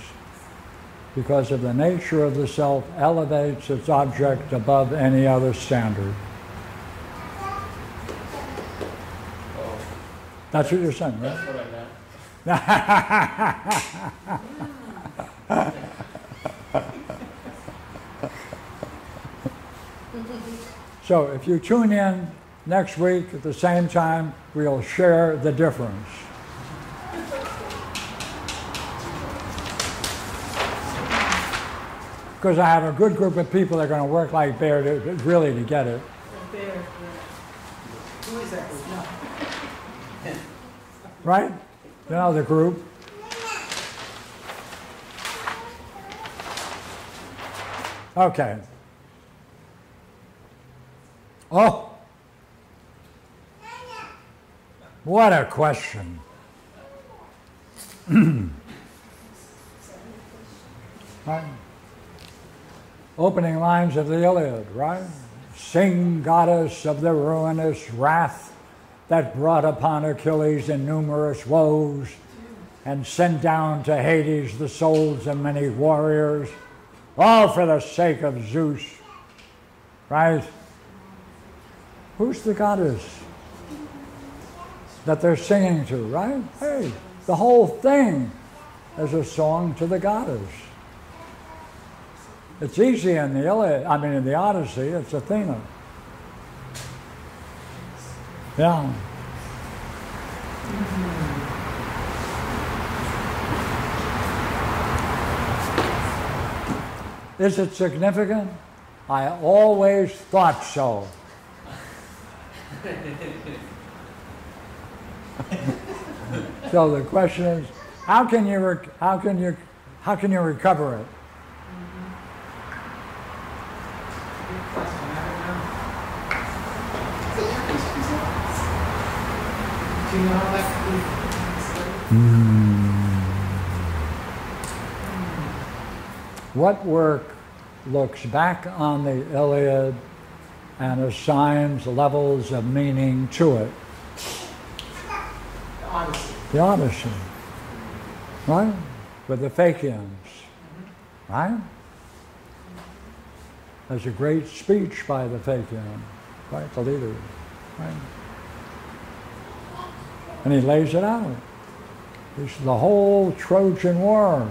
Because of the nature of the self elevates its object above any other standard. That's what you're saying, right? that's what I. So if you tune in next week at the same time, we'll share the difference. Because I have a good group of people that are going to work like bear to, uh, to- really to get it. Bear, Who is that? Right? Know the group. Okay. Oh. What a question. right? Opening lines of the Iliad, right? Sing, goddess of the ruinous wrath that brought upon Achilles innumerous woes and sent down to Hades the souls of many warriors, all for the sake of Zeus. Right? Who's the goddess that they're singing to, right? Hey, the whole thing is a song to the goddess. It's easy in the Iliad, I mean in the Odyssey, it's Athena. Yeah. Is it significant? I always thought so. so the question is, how can you how can you how can you recover it? Mm-hmm. Good question. I don't know. Is it your question, sir? Do that? What work looks back on the Iliad and assigns levels of meaning to it? The Odyssey. The Odyssey, right? With the Phaeacians, right? There's a great speech by the Phaeacian, right? The leader, right? And he lays it out. The whole Trojan War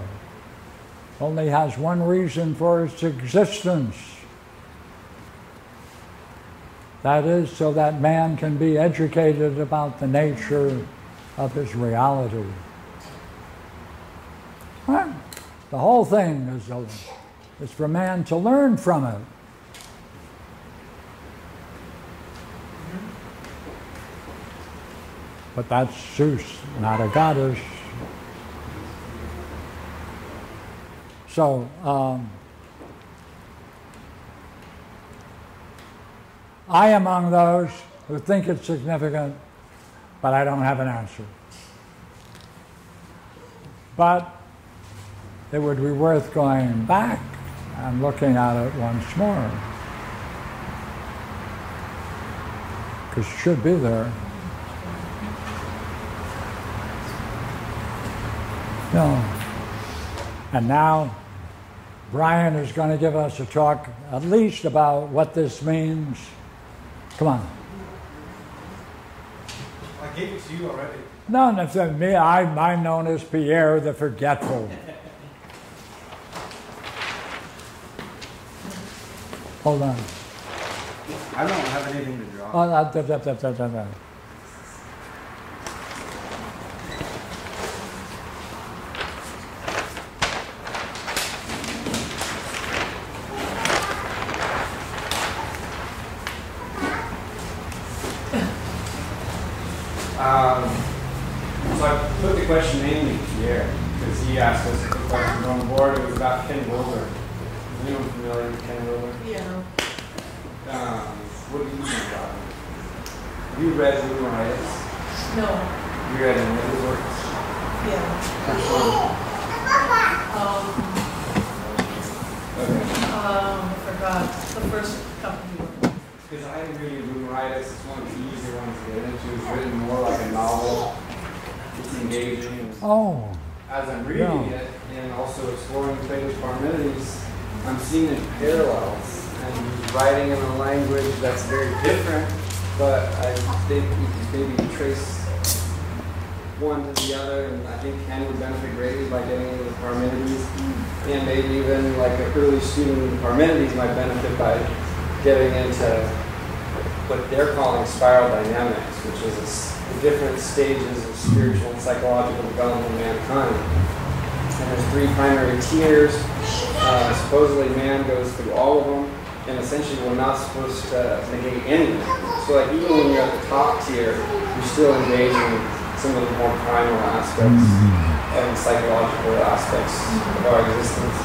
only has one reason for its existence. That is so that man can be educated about the nature of his reality. The whole thing is, a, is for man to learn from it. But that's Zeus, not a goddess. So, um, I am among those who think it's significant, but I don't have an answer. But it would be worth going back and looking at it once more. Because it should be there. No. And now, Brian is going to give us a talk at least about what this means. Come on. I gave it to you already. No, that's uh, me. I, I'm known as Pierre the Forgetful. Hold on. I don't have anything to draw. Oh, uh, da, da, da, da, da, Um, so I put the question mainly to Pierre, because he asked us the question on the board. It was about Ken Wilber. Is anyone familiar with Ken Wilber? Yeah. Um, what do you think about him? Have you read Boomeritis? No. You read any of his works? Yeah. Which one? Um, Okay. um, I forgot the first couple. Because I really Boomeritis is one of the easier ones to get into. It's written more like a novel. It's engaging. Oh, as I'm reading Yeah. it and also exploring Plato's Parmenides, I'm seeing it parallels. And he's writing in a language that's very different, but I think you can maybe trace one to the other, and I think Ken would benefit greatly by getting into the Parmenides. And maybe even like an early student of the Parmenides might benefit by getting into what they're calling spiral dynamics, which is the different stages of spiritual and psychological development of mankind. And there's three primary tiers. Uh, supposedly, man goes through all of them, and essentially, we're not supposed to negate anything. So, like, even when you're at the top tier, you're still engaging some of the more primal aspects and psychological aspects of our existence.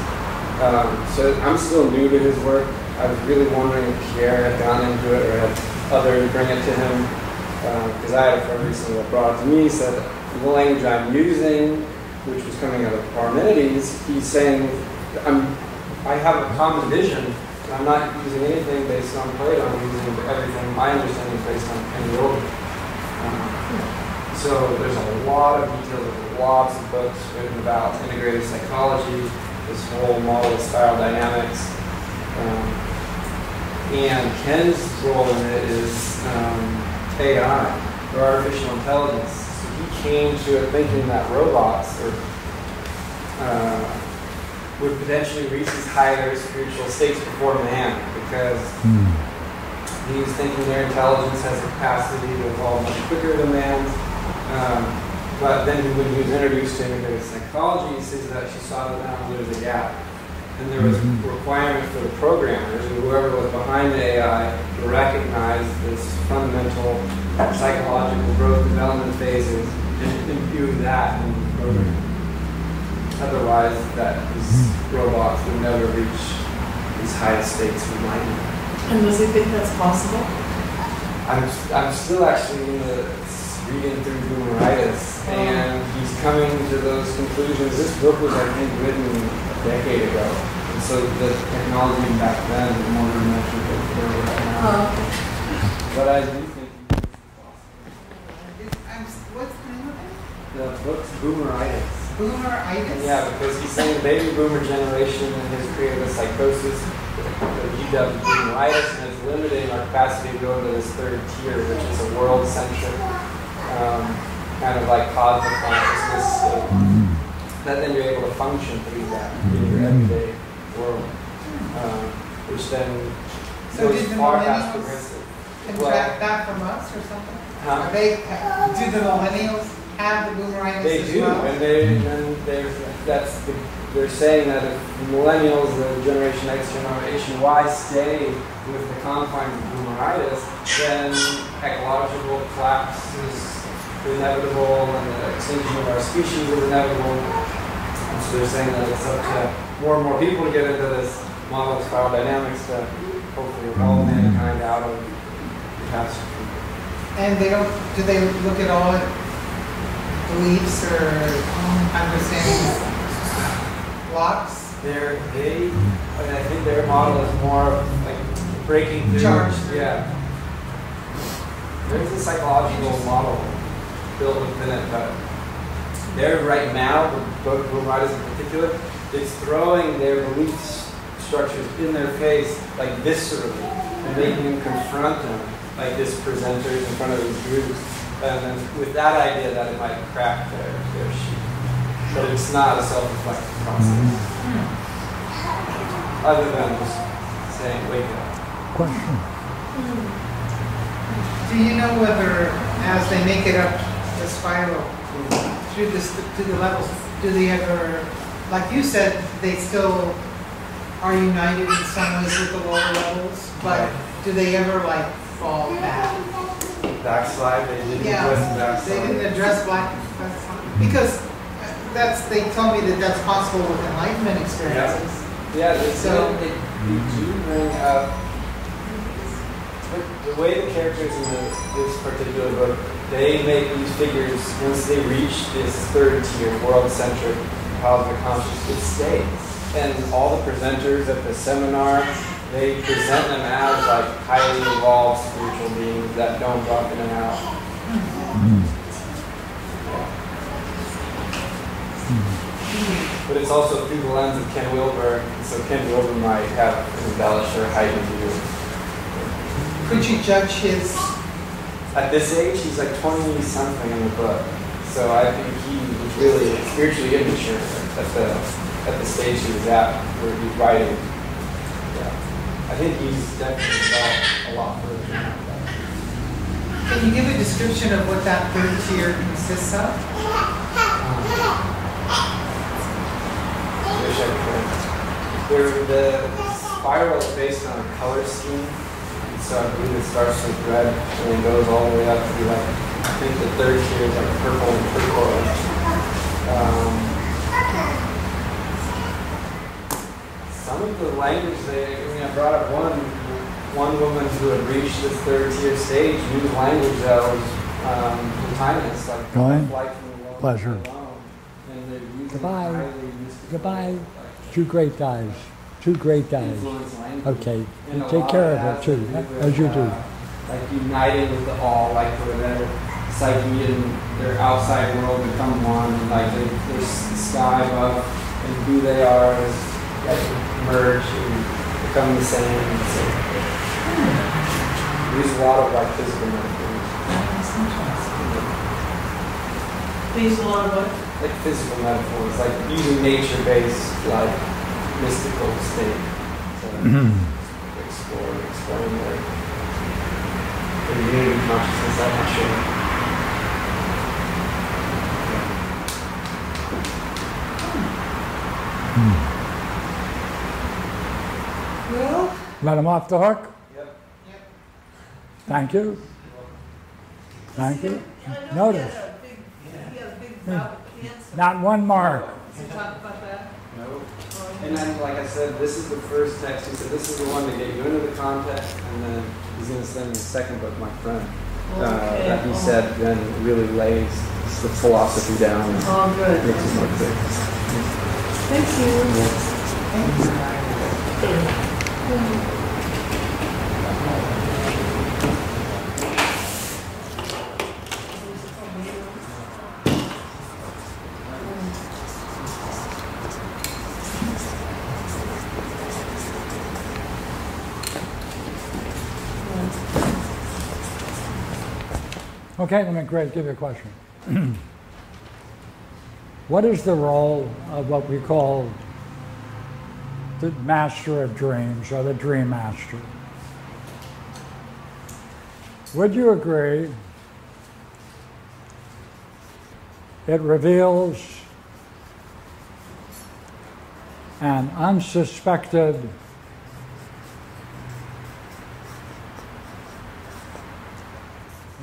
Um, so, I'm still new to his work. I was really wondering if Pierre had gotten into it or had other bring it to him because I had a friend recently that brought it to me, said the language I'm using, which was coming out of Parmenides, he's saying, I'm, I have a common vision, and I'm not using anything based on Plato, I'm using everything, my understanding is based on Wilber. Um, so there's a lot of details, lots of books written about integrated psychology, this whole model of spiral dynamics. Um, and Ken's role in it is um, AI, or artificial intelligence. So he came to it thinking that robots or, uh, would potentially reach these higher spiritual states before man because he was thinking their intelligence has the capacity to evolve much quicker than man's. Um, but then when he was introduced to integrated psychology, he says that she saw that now was a gap. And there was a requirement for the programmers, and whoever was behind the AI, to recognize this fundamental psychological growth development phases and imbue that in the program. Mm-hmm. Otherwise, that these mm-hmm. robots would never reach these highest states of enlightenment. And does he think that's possible? I'm, I'm still actually in the reading through Boomeritis, and he's coming to those conclusions. This book was, I think, written a decade ago, and so the technology back then was more rudimentary than where we're at now. Uh, But I do think Is- I'm s- What's the name of it? the book's Boomeritis. Boomeritis? Yeah, because he's saying the baby boomer generation has created a psychosis, the GW boomeritis, and is limiting our capacity to go into this third tier, which is a world-centric, um, kind of like cosmic consciousness state. That then you're able to function through that in your everyday world, um, which then So goes did the far past millennials progressive. Contract that from us or something? Huh? Are they, do the millennials have the boomeritis They as do, well? and they and they're that's the, they're saying that if millennials, the Generation X, Generation Y, stay with the confines of boomeritis, then ecological collapse is inevitable, and the extinction of our species is inevitable. And so they're saying that it's up to more and more people to get into this model of spiral dynamics to hopefully evolve mankind out of the catastrophe. And they don't, do they look at all beliefs or understandings, blocks? They're, they, I mean, I think their model is more like breaking through. Charge. Yeah. There's a psychological model built within it, but they're right now, the book Boomeritis in particular, it's throwing their belief structures in their face like viscerally and making them confront them like this presenters in front of these groups and then with that idea that it might crack their, their sheet. But it's not a self-reflective process. Mm-hmm. Other than just saying, wake up. Question. Mm-hmm. Do you know whether, as they make it up the spiral through this, to the levels, do they ever, like you said, they still are united in some ways with the lower levels, but do they ever like fall back? Backslide, they didn't Yeah, address they didn't address black, because that's, they told me that that's possible with enlightenment experiences. Yeah, they, So- they, they do bring up the, the way the characters in the, this particular book they make these figures once they reach this third tier world-centric cosmic consciousness state. And all the presenters at the seminar they present them as like highly evolved spiritual beings that don't drop in and out. But it's also through the lens of Ken Wilber, so Ken Wilber might have an embellished or heightened view. Could you judge his, At this age, he's like 20 something in the book, so I think he was really spiritually immature at the at the stage he was at, where he's writing. Yeah. I think he's definitely developed a lot further than that. can you give a description of what that third tier consists of? Um, wish I could. There, the spiral is based on a color scheme. And so I believe it starts with red and then goes all the way up to like, I think the third tier is like purple and turquoise. Um, some of the language they, I mean, I brought up one, one woman who had reached this third tier stage used language that was um, timeless, like Going? flight from the Pleasure. alone. And they're using Goodbye. Goodbye. Two great guys. Two great guys. Okay. And take care of that it too, has as you with, do. Like uniting with the all, like where their psyche and their outside world become one, and like they, their s- sky above and who they are is like merge and become the same. And so, use a lot of like physical metaphors. These a lot of what? Like physical metaphors, like using nature-based, like mystical state to mm-hmm. explore, explain their, their unity consciousness. I'm not sure. Well, Let him off the hook? Yep. Thank you. Thank you. Notice, hmm. not one mark. No. And then, like I said, this is the first text. He said this is the one that get you into the context, and then he's going to send me the second book, my friend, uh, that he said then really lays the philosophy down and Oh, good. makes it more clear. Thank you. Okay, let me great, give you a question. what is the role of what we call the master of dreams or the dream master? Would you agree it reveals an unsuspected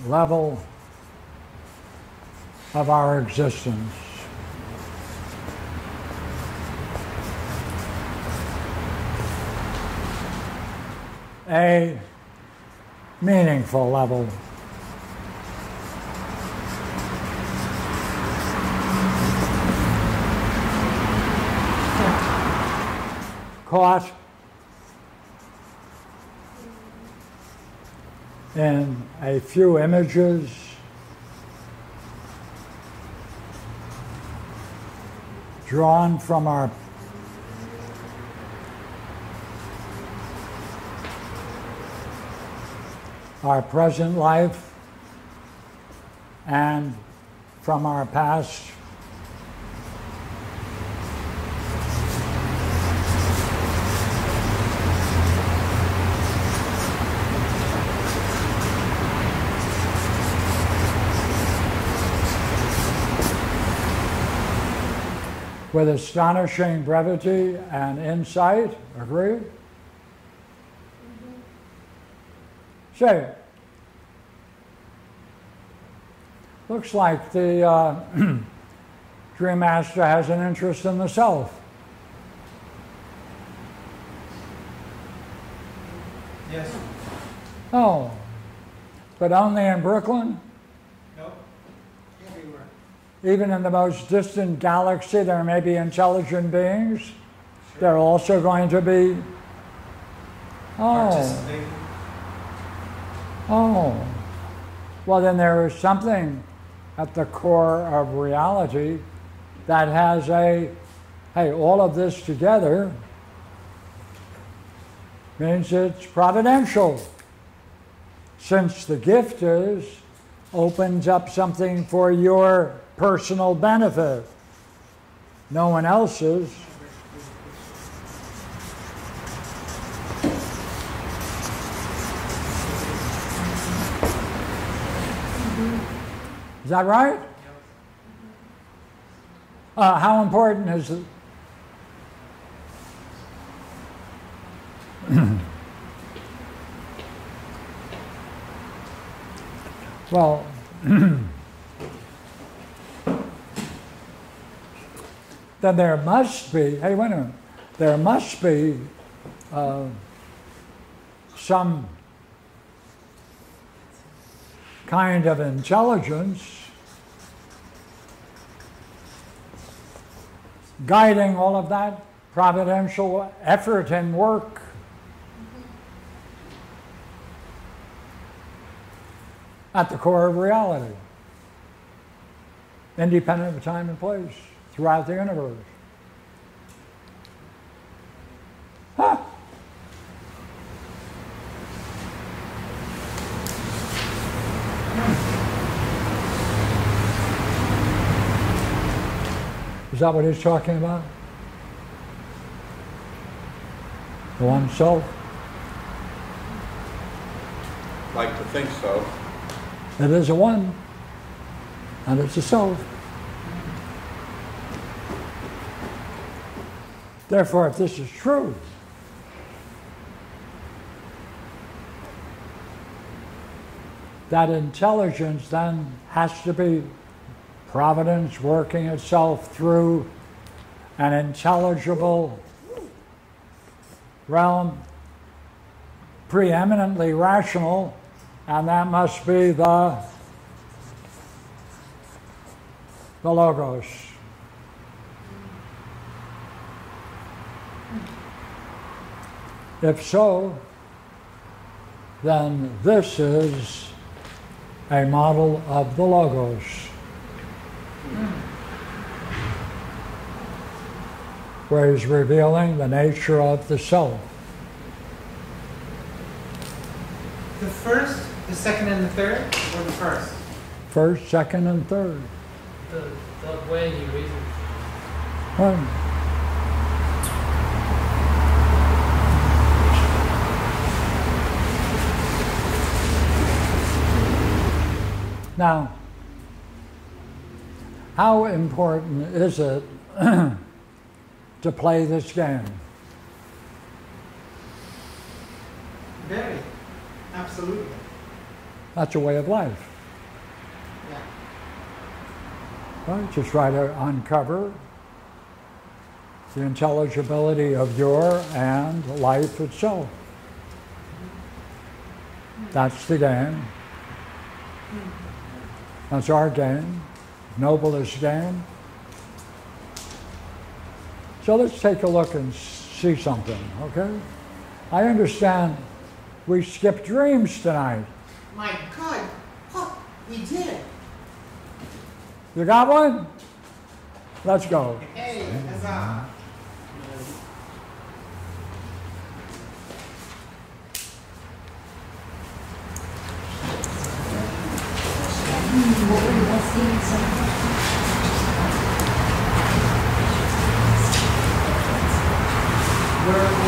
level of our existence. A meaningful level. Caught in a few images drawn from our our present life and from our past with astonishing brevity and insight. Agree? Say. Looks like the uh, Dream Master has an interest in the self. Yes. Oh, but only in Brooklyn? Even in the most distant galaxy, there may be intelligent beings. They're also going to be. Oh, oh. Well, then there is something at the core of reality that has a, hey, all of this together means it's providential. Since the gift is, opens up something for your personal benefit, no one else's. Is that right? Uh, how important is it? well, then there must be, hey, wait a minute, there must be uh, some kind of intelligence guiding all of that providential effort and work. At the core of reality, independent of time and place throughout the universe. Huh. Is that what he's talking about? The one self? Like to think so. It is a one, and it's a self. Therefore, if this is true, that intelligence then has to be providence working itself through an intelligible realm, preeminently rational, and that must be the, the Logos. If so, then this is a model of the Logos. Where he's revealing the nature of the self. The first, the second, and the third, or the first? First, second, and third. The, the way he reasons. Right. Now, how important is it to play this game? Very, absolutely. That's a way of life. Yeah. Right? To try to uncover the intelligibility of your and life itself. Mm-hmm. That's the game. Mm-hmm. That's our game, noblest game. So let's take a look and see something, okay? I understand we skipped dreams tonight. My God, we did. You got one? Let's go. Hey, huzzah. What were you Yes.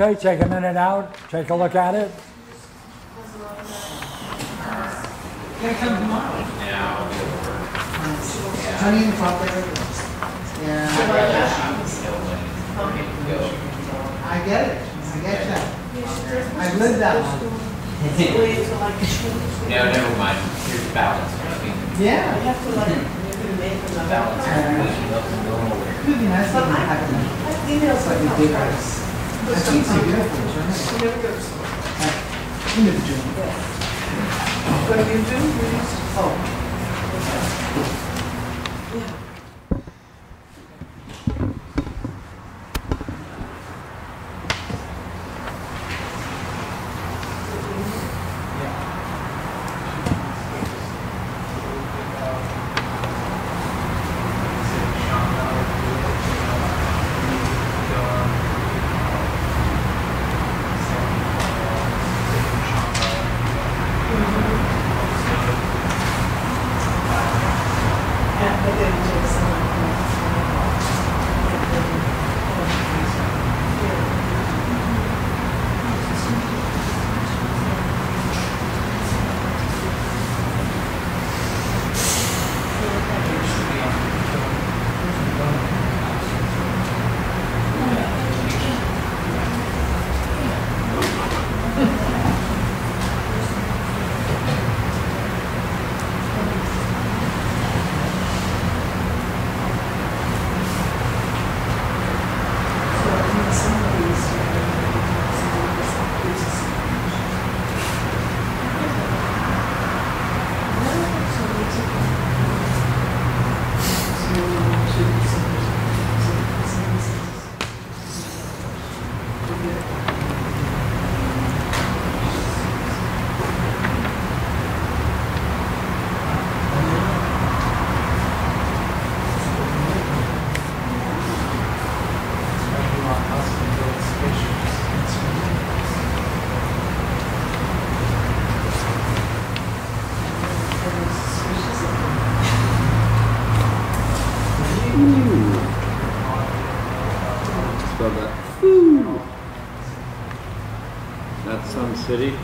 Okay, take a minute out, take a look at it. Gonna come tomorrow. Honey and Crawford. Yeah. I get it, I get that. I've lived that one. No, never mind. Here's balance. Yeah. Balance. Could be nice to have them. It's like ridiculous. I think Into the gym. Spell City.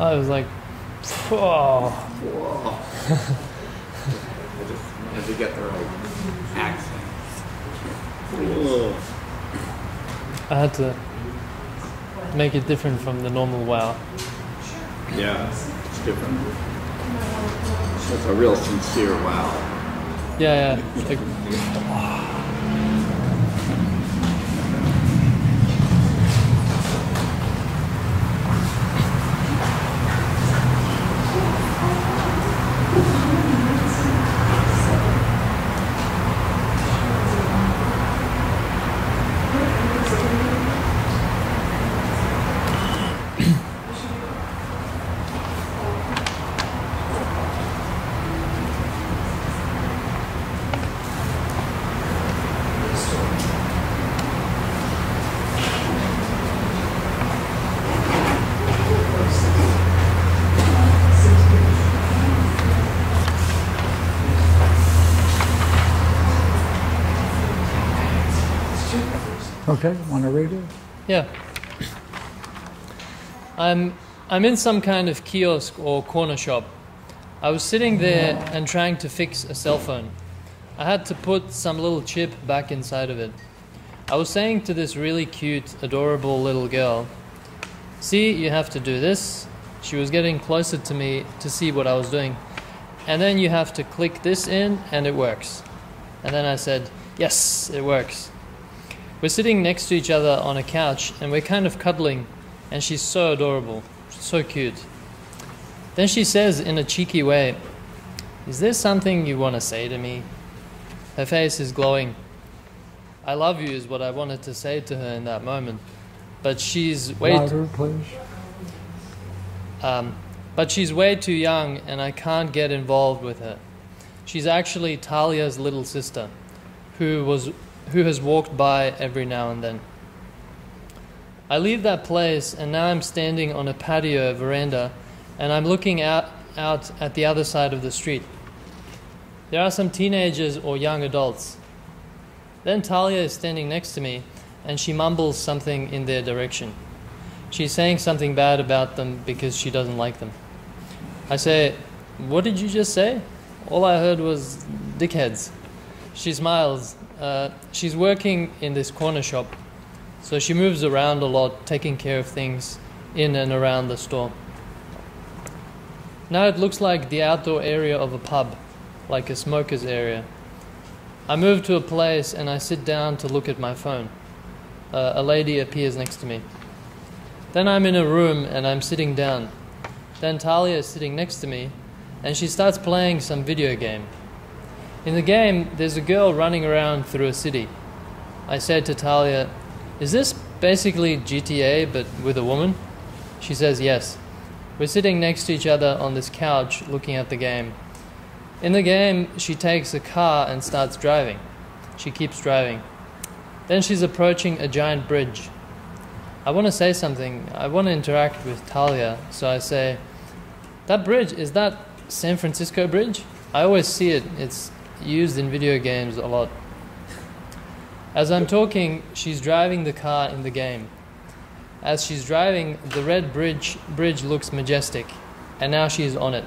I was like, oh, Whoa. I just had to get the right accent. Whoa. I had to make it different from the normal wow. Yeah, it's different. It's a real sincere wow. Yeah, yeah. Like, Okay, I'm in some kind of kiosk or corner shop. I was sitting there and trying to fix a cell phone. I had to put some little chip back inside of it. I was saying to this really cute, adorable little girl, "See, you have to do this." She was getting closer to me to see what I was doing, and then you have to click this in, and it works. And then I said, Yes, it works. We're sitting next to each other on a couch, and we're kind of cuddling, and she's so adorable, so cute. Then she says in a cheeky way, Is there something you want to say to me? Her face is glowing. I love you is what I wanted to say to her in that moment. But she's way Louder, please. um, but she's way too young and I can't get involved with her. She's actually Talia's little sister, who was who has walked by every now and then. I leave that place and now I'm standing on a patio veranda and I'm looking out out at the other side of the street. There are some teenagers or young adults. Then Talia is standing next to me and she mumbles something in their direction. She's saying something bad about them because she doesn't like them. I say, What did you just say? All I heard was dickheads. She smiles. Uh, she's working in this corner shop, so she moves around a lot, taking care of things in and around the store. Now it looks like the outdoor area of a pub, like a smoker's area. I move to a place and I sit down to look at my phone. Uh, a lady appears next to me. Then I'm in a room and I'm sitting down. Then Talia is sitting next to me and she starts playing some video game. In the game, there's a girl running around through a city. I said to Talia, Is this basically GTA but with a woman? She says yes. We're sitting next to each other on this couch looking at the game. In the game, she takes a car and starts driving. She keeps driving. Then she's approaching a giant bridge. I want to say something. I want to interact with Talia, so I say, That bridge, is that San Francisco Bridge? I always see it. It's used in video games a lot. As I'm talking, she's driving the car in the game. As she's driving, the red bridge bridge looks majestic, and now she's on it.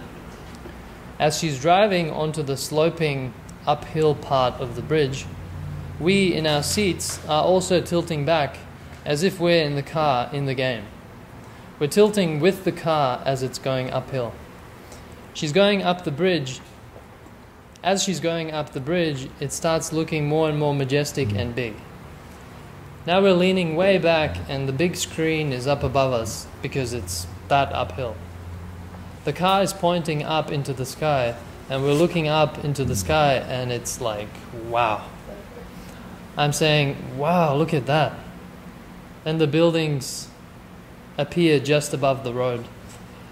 As she's driving onto the sloping uphill part of the bridge, we in our seats are also tilting back as if we're in the car in the game. We're tilting with the car as it's going uphill. She's going up the bridge. As she's going up the bridge, it starts looking more and more majestic and big. Now we're leaning way back, and the big screen is up above us because it's that uphill. The car is pointing up into the sky, and we're looking up into the sky, and it's like, wow. I'm saying, wow, look at that. And the buildings appear just above the road.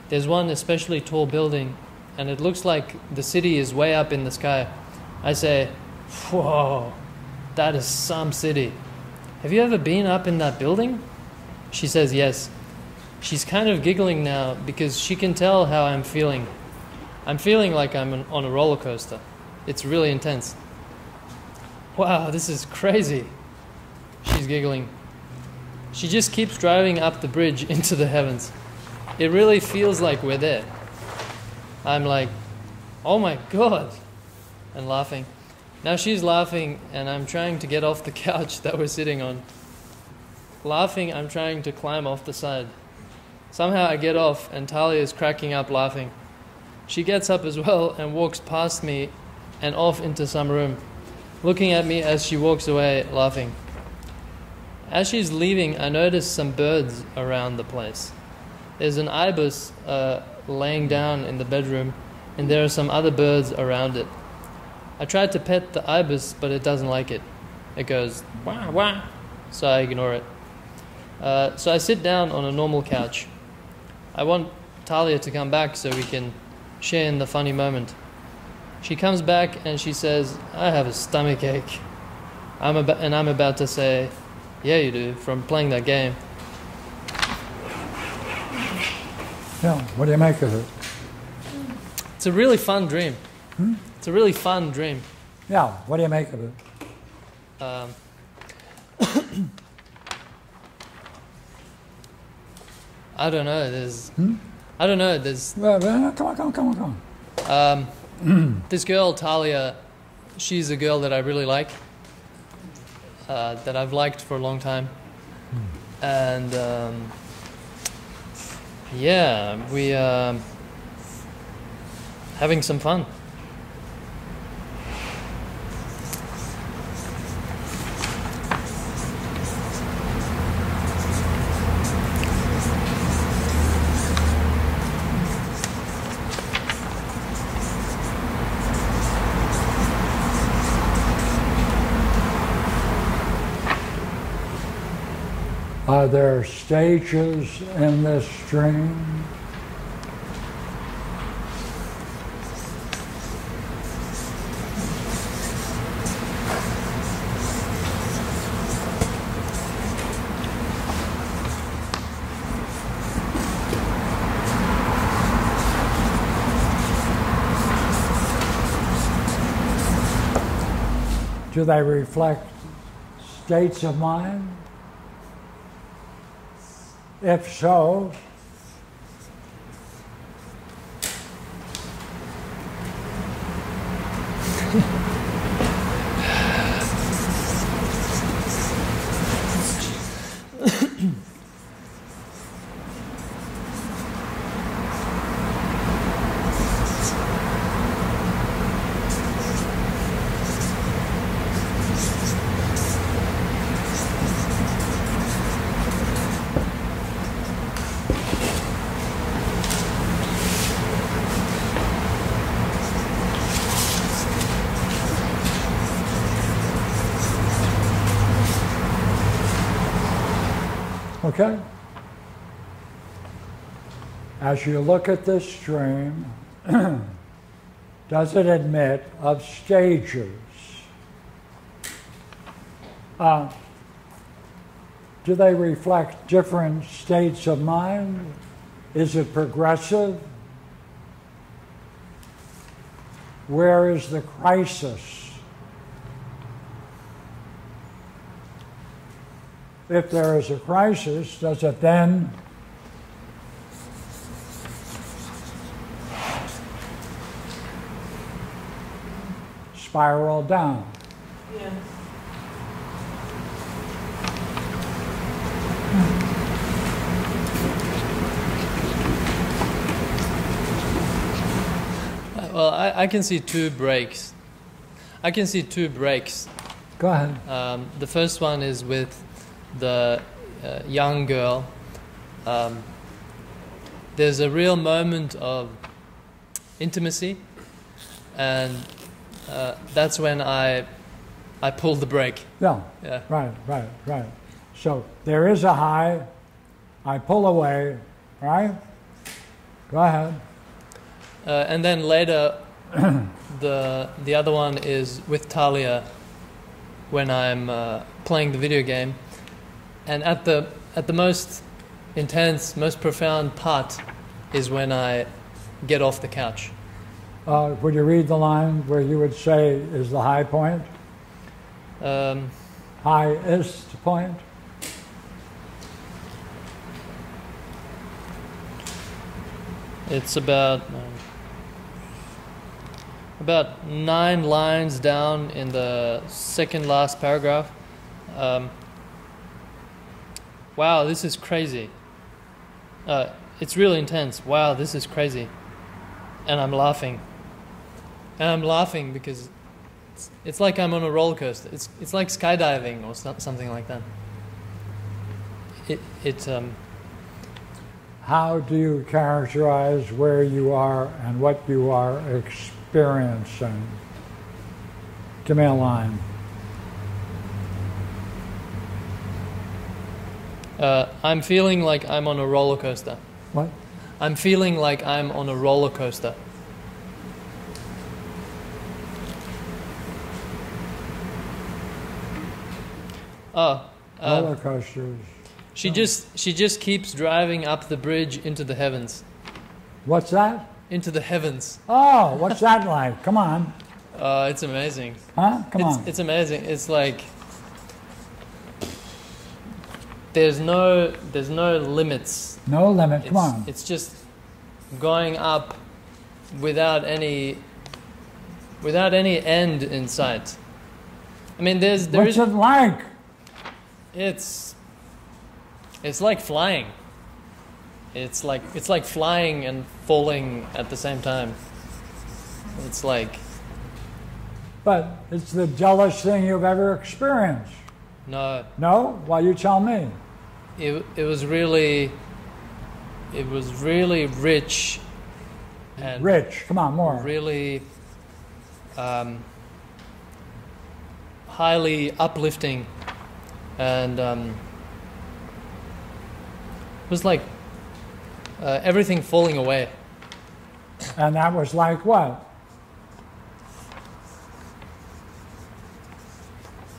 There's one especially tall building, and it looks like the city is way up in the sky. I say, whoa, that is some city. Have you ever been up in that building? She says yes. She's kind of giggling now because she can tell how I'm feeling. I'm feeling like I'm on a roller coaster. It's really intense. Wow, this is crazy. She's giggling. She just keeps driving up the bridge into the heavens. It really feels like we're there. I'm like, oh my god, and laughing. Now she's laughing, and I'm trying to get off the couch that we're sitting on. Laughing, I'm trying to climb off the side. Somehow I get off, and Talia is cracking up laughing. She gets up as well and walks past me and off into some room, looking at me as she walks away, laughing. As she's leaving, I notice some birds around the place. There's an ibis uh, laying down in the bedroom, and there are some other birds around it. I tried to pet the ibis, but it doesn't like it. It goes wah wah, so I ignore it. Uh, so I sit down on a normal couch. I want Talia to come back so we can share in the funny moment. She comes back and she says, "I have a stomach ache." I'm about, and I'm about to say, "Yeah, you do," from playing that game. Yeah, what do you make of it? It's a really fun dream. Hmm? It's a really fun dream. Yeah, what do you make of it? Um, I don't know. There's, Hmm? I don't know. There's Well, well, come on, come on, come on, come on. um, this girl Talia. She's a girl that I really like. Uh, that I've liked for a long time, and um, yeah, we um, having some fun. There stages in this stream? Do they reflect states of mind? If so, As you look at this stream, does it admit of stages? Uh, do they reflect different states of mind? Is it progressive? Where is the crisis? if there is a crisis, does it then spiral down? Yes. Well, I, I can see two breaks. I can see two breaks. Go ahead. Um, the first one is with the uh, young girl. Um, there's a real moment of intimacy, and uh, that's when I I pulled the brake. Yeah. Yeah. Right, right, right. So there is a high. I pull away, right? Go ahead. Uh, and then later, the the other one is with Talia when I'm uh, playing the video game, and at the at the most intense, most profound part is when I get off the couch. Uh, would you read the line where you would say is the high point? Um, Highest point? it's about um, about nine lines down in the second last paragraph. Um, wow, this is crazy. Uh, it's really intense. Wow, this is crazy. And I'm laughing. And I'm laughing because it's, it's like I'm on a roller coaster. It's, it's like skydiving or so- something like that. It, it, um, How do you characterize where you are and what you are experiencing? Give me a line. uh, I'm feeling like I'm on a roller coaster. What? I'm feeling like I'm on a roller coaster. Oh, uh, Roller coasters. she just she just keeps driving up the bridge into the heavens, What's that? into the heavens. Oh, what's that like? Come on. Uh, it's amazing. Huh? Come it's, on. it's amazing. It's like there's no there's no limits. No limit. It's, Come on. it's just going up without any without any end in sight. I mean, there's there What's is it like? It's it's like flying. It's like it's like flying and falling at the same time. It's like But it's the jealous thing you've ever experienced. no, No? Why you tell me. it it was really it was really rich and Rich. Come on, more. really um, highly uplifting and um, was like uh, everything falling away. And that was like what?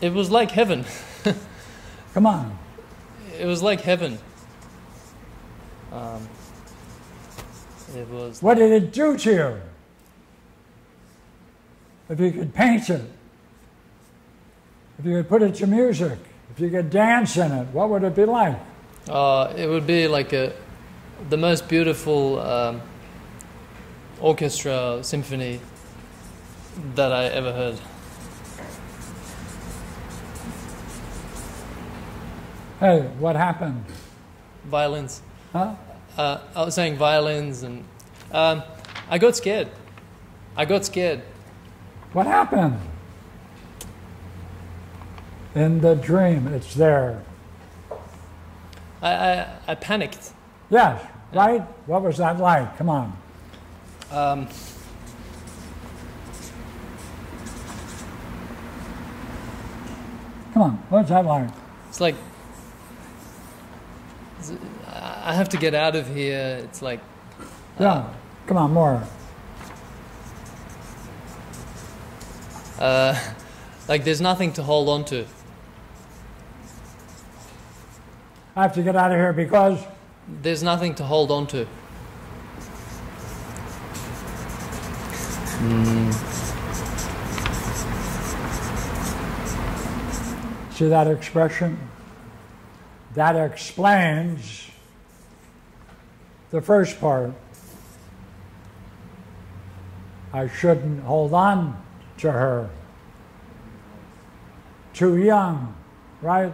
It was like heaven. Come on. It was like heaven. Um, it was. What did it do to you? If you could paint it, if you could put it to music, if you could dance in it, what would it be like? Uh, it would be like a, the most beautiful um, orchestra symphony that I ever heard. Hey, what happened? Violins. Huh? Uh, I was saying violins, and um, I got scared. I got scared. What happened? In the dream, it's there. I, I, I panicked. Yes, right? What was that like? Come on. Um, Come on, what's that like? it's like it's- I have to get out of here. It's like Yeah, come on, more. uh, like there's nothing to hold on to. I have to get out of here because There's nothing to hold on to. Hmm. See that expression? That explains the first part. I shouldn't hold on to her. Too young, right?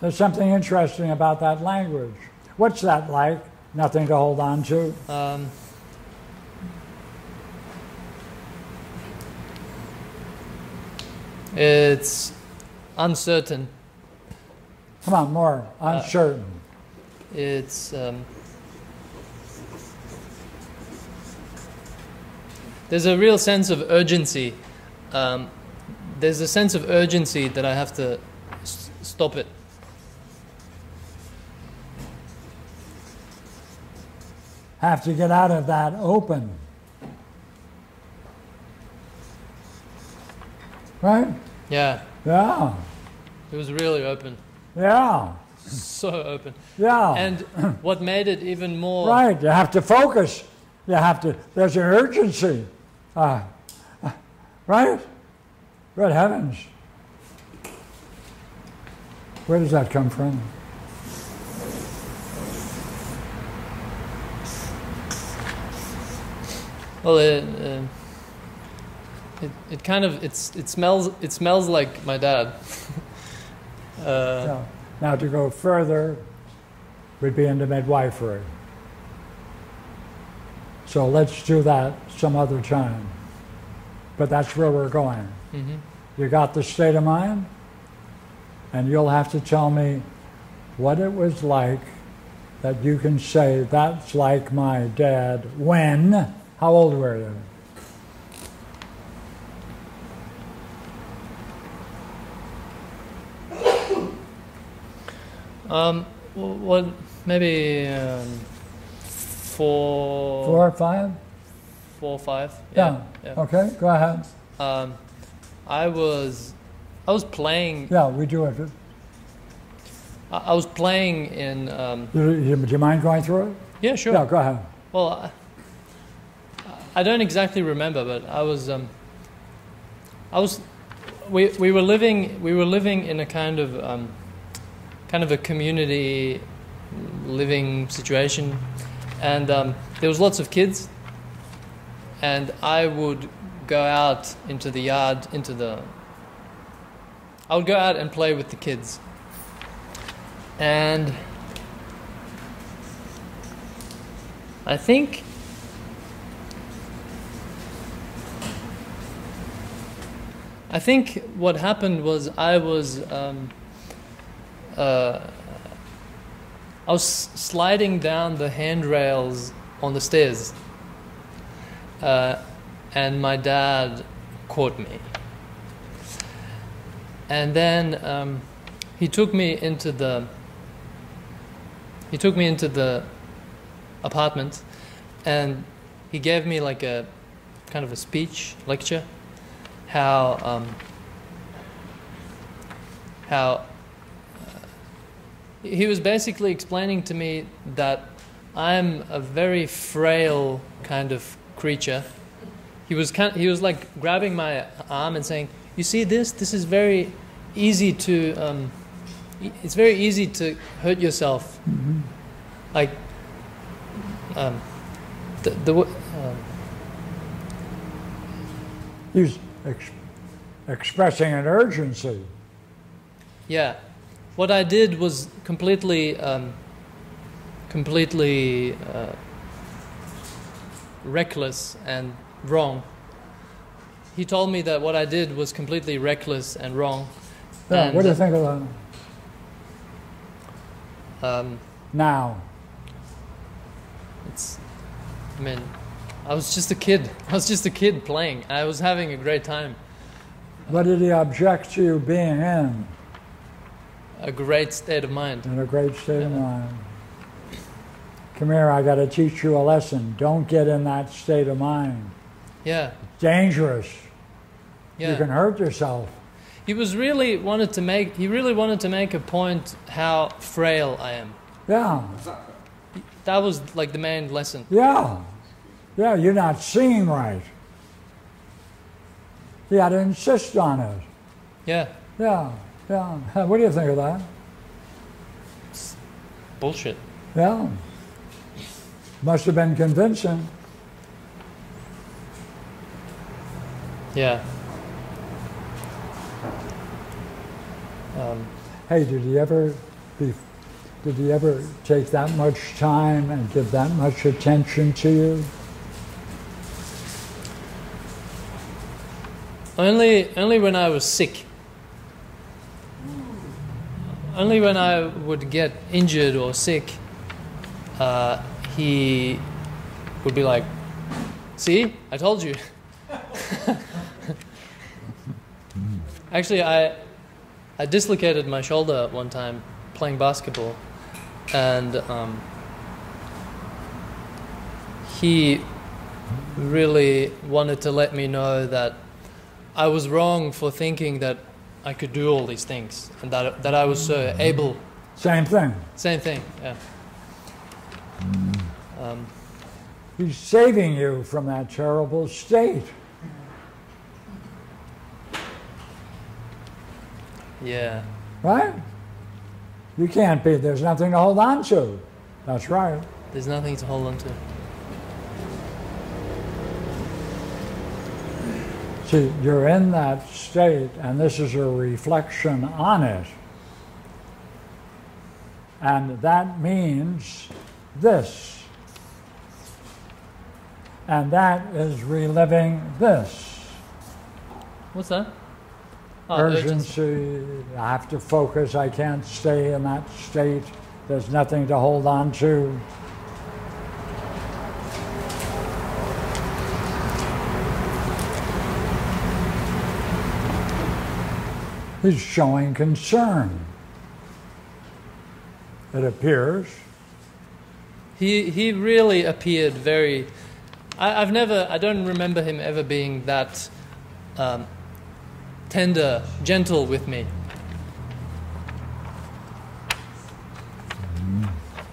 There's something interesting about that language. What's that like? Nothing to hold on to? Um, it's uncertain. Come on, more. Uncertain. It's um, there's a real sense of urgency. Um, there's a sense of urgency that I have to s- stop it. Have to get out of that open. Right? Yeah, Yeah. it was really open, Yeah. so open. Yeah. And what made it even more right. You have to focus. You have to, there's an urgency. Uh, uh, right? Good heavens. Where does that come from? Well, it, uh, it it kind of it's it smells it smells like my dad. uh, Yeah. Now, to go further we'd be into midwifery. So let's do that some other time. But that's where we're going. mhm. You got the state of mind? And you'll have to tell me what it was like that you can say, that's like my dad when? How old were you? Um, what maybe um, four, Four or five? four or five. Yeah. yeah. Okay, go ahead. Um, I was, I was playing. Yeah, we do it. I, I was playing in. Um, Do you, do you mind going through it? yeah, sure. Yeah, go ahead. Well, I, don't exactly remember, but I was. Um, I was. We we were living we were living in a kind of um, kind of a community living situation, and um, there was lots of kids, and I would go out into the yard into the. I would go out and play with the kids, and I think I think what happened was I was um, uh, I was sliding down the handrails on the stairs, uh, and my dad caught me. And then um, he took me into the he took me into the apartment, and he gave me like a kind of a speech lecture, how um, how uh, he was basically explaining to me that I'm a very frail kind of creature. He was kind he was like grabbing my arm and saying, "You see this? This is very easy to. Um, it's very easy to hurt yourself. Like um, the the." Um, ex- expressing an urgency. Yeah, what I did was completely, um, completely uh, reckless and wrong. He told me that what I did was completely reckless and wrong. Yeah, And, what do you think of that? Um, Now, it's, I mean, I was just a kid. I was just a kid playing. I was having a great time. what did he object to you being in? A great state of mind. In a great state of mind. Come here, I got to teach you a lesson. Don't get in that state of mind. Yeah, Dangerous. yeah. You can hurt yourself. He was really wanted to make. He really wanted to make a point how frail I am. Yeah, That was like the main lesson. yeah. Yeah, you're not seeing right. You had to insist on it. Yeah, Yeah, yeah. What do you think of that? bullshit. Yeah. Must have been convincing. Yeah. Um, Hey, did he ever be, did he ever take that much time and give that much attention to you? Only, only when I was sick. Only when I would get injured or sick, uh, he would be like, "See, I told you." Actually, I I dislocated my shoulder one time playing basketball, and um, he really wanted to let me know that I was wrong for thinking that I could do all these things and that that I was so able. Same thing. Same thing, yeah. Um, He's saving you from that terrible state. yeah. Right? You can't be, there's nothing to hold on to. That's right. There's nothing to hold on to. See, you're in that state, and this is a reflection on it. And that means this. And that is reliving this. What's that? Oh, urgency. urgency. I have to focus. I can't stay in that state. There's nothing to hold on to. He's showing concern. It appears. He he really appeared very. I, I've never. I don't remember him ever being that um, tender, gentle with me.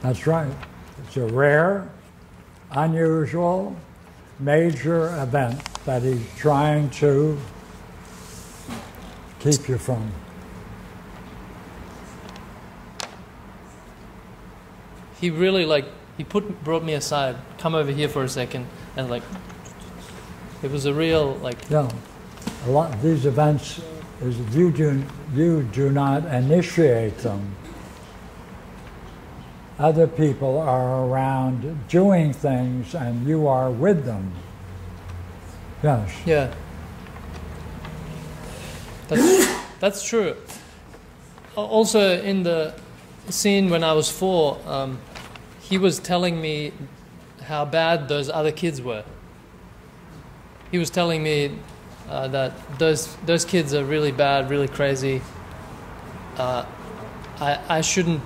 That's right. It's a rare, unusual, major event that he's trying to keep you from. He really like he put brought me aside. Come over here for a second, and like it was a real like Yeah. A lot of these events is you do you do not initiate them. Other people are around doing things and you are with them. Yes. Yeah. That's, that's true. Also, in the scene when I was four, um, he was telling me how bad those other kids were. He was telling me uh, that those those kids are really bad, really crazy. Uh, I I shouldn't.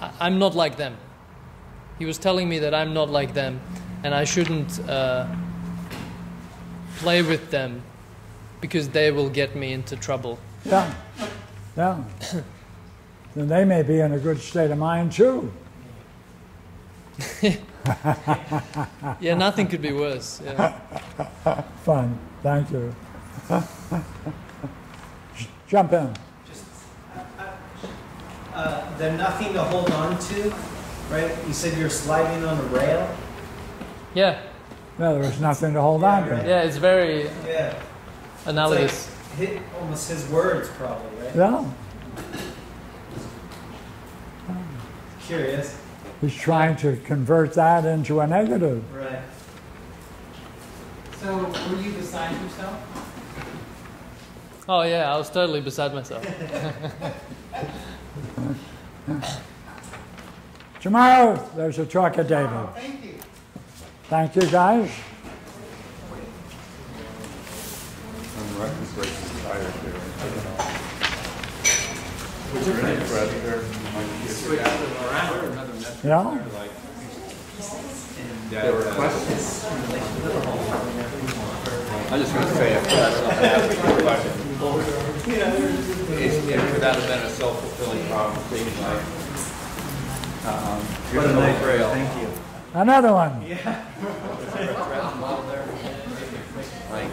I, I'm not like them. He was telling me that I'm not like them, and I shouldn't uh, play with them because they will get me into trouble. Yeah, yeah. then they may be in a good state of mind too. Yeah, nothing could be worse. Yeah. Fun. Thank you. Jump in. Just, uh, they're nothing to hold on to, right? You said you're sliding on a rail. yeah, No, there was nothing to hold on to. yeah, it's very Yeah. Analogous. Like hit, almost his words, probably, right? Yeah, Curious. he's trying to convert that into a negative. Right. So were you beside yourself? Oh yeah, I was totally beside myself. Tomorrow, there's a talk of David. Thank you. Thank you, guys. I'm record breaking tired there. What's your name, Brad? There, might your dad. Yeah? There were questions. I'm just going to say, if that's not a question, is, if could that have been a self-fulfilling prophecy, like, um, What a nice. Thank you. Another one. Like,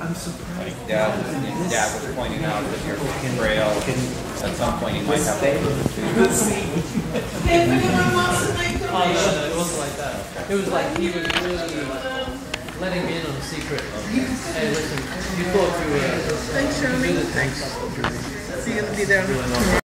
I'm surprised. Dad, was- Dad was pointing out that your trail, at some point, you might have to. If anyone wants to make Oh no, no, it wasn't like that. It was like he was really letting me in on a secret. Hey, listen, you thought you were. Thanks, Jeremy. Thanks. See you, be there.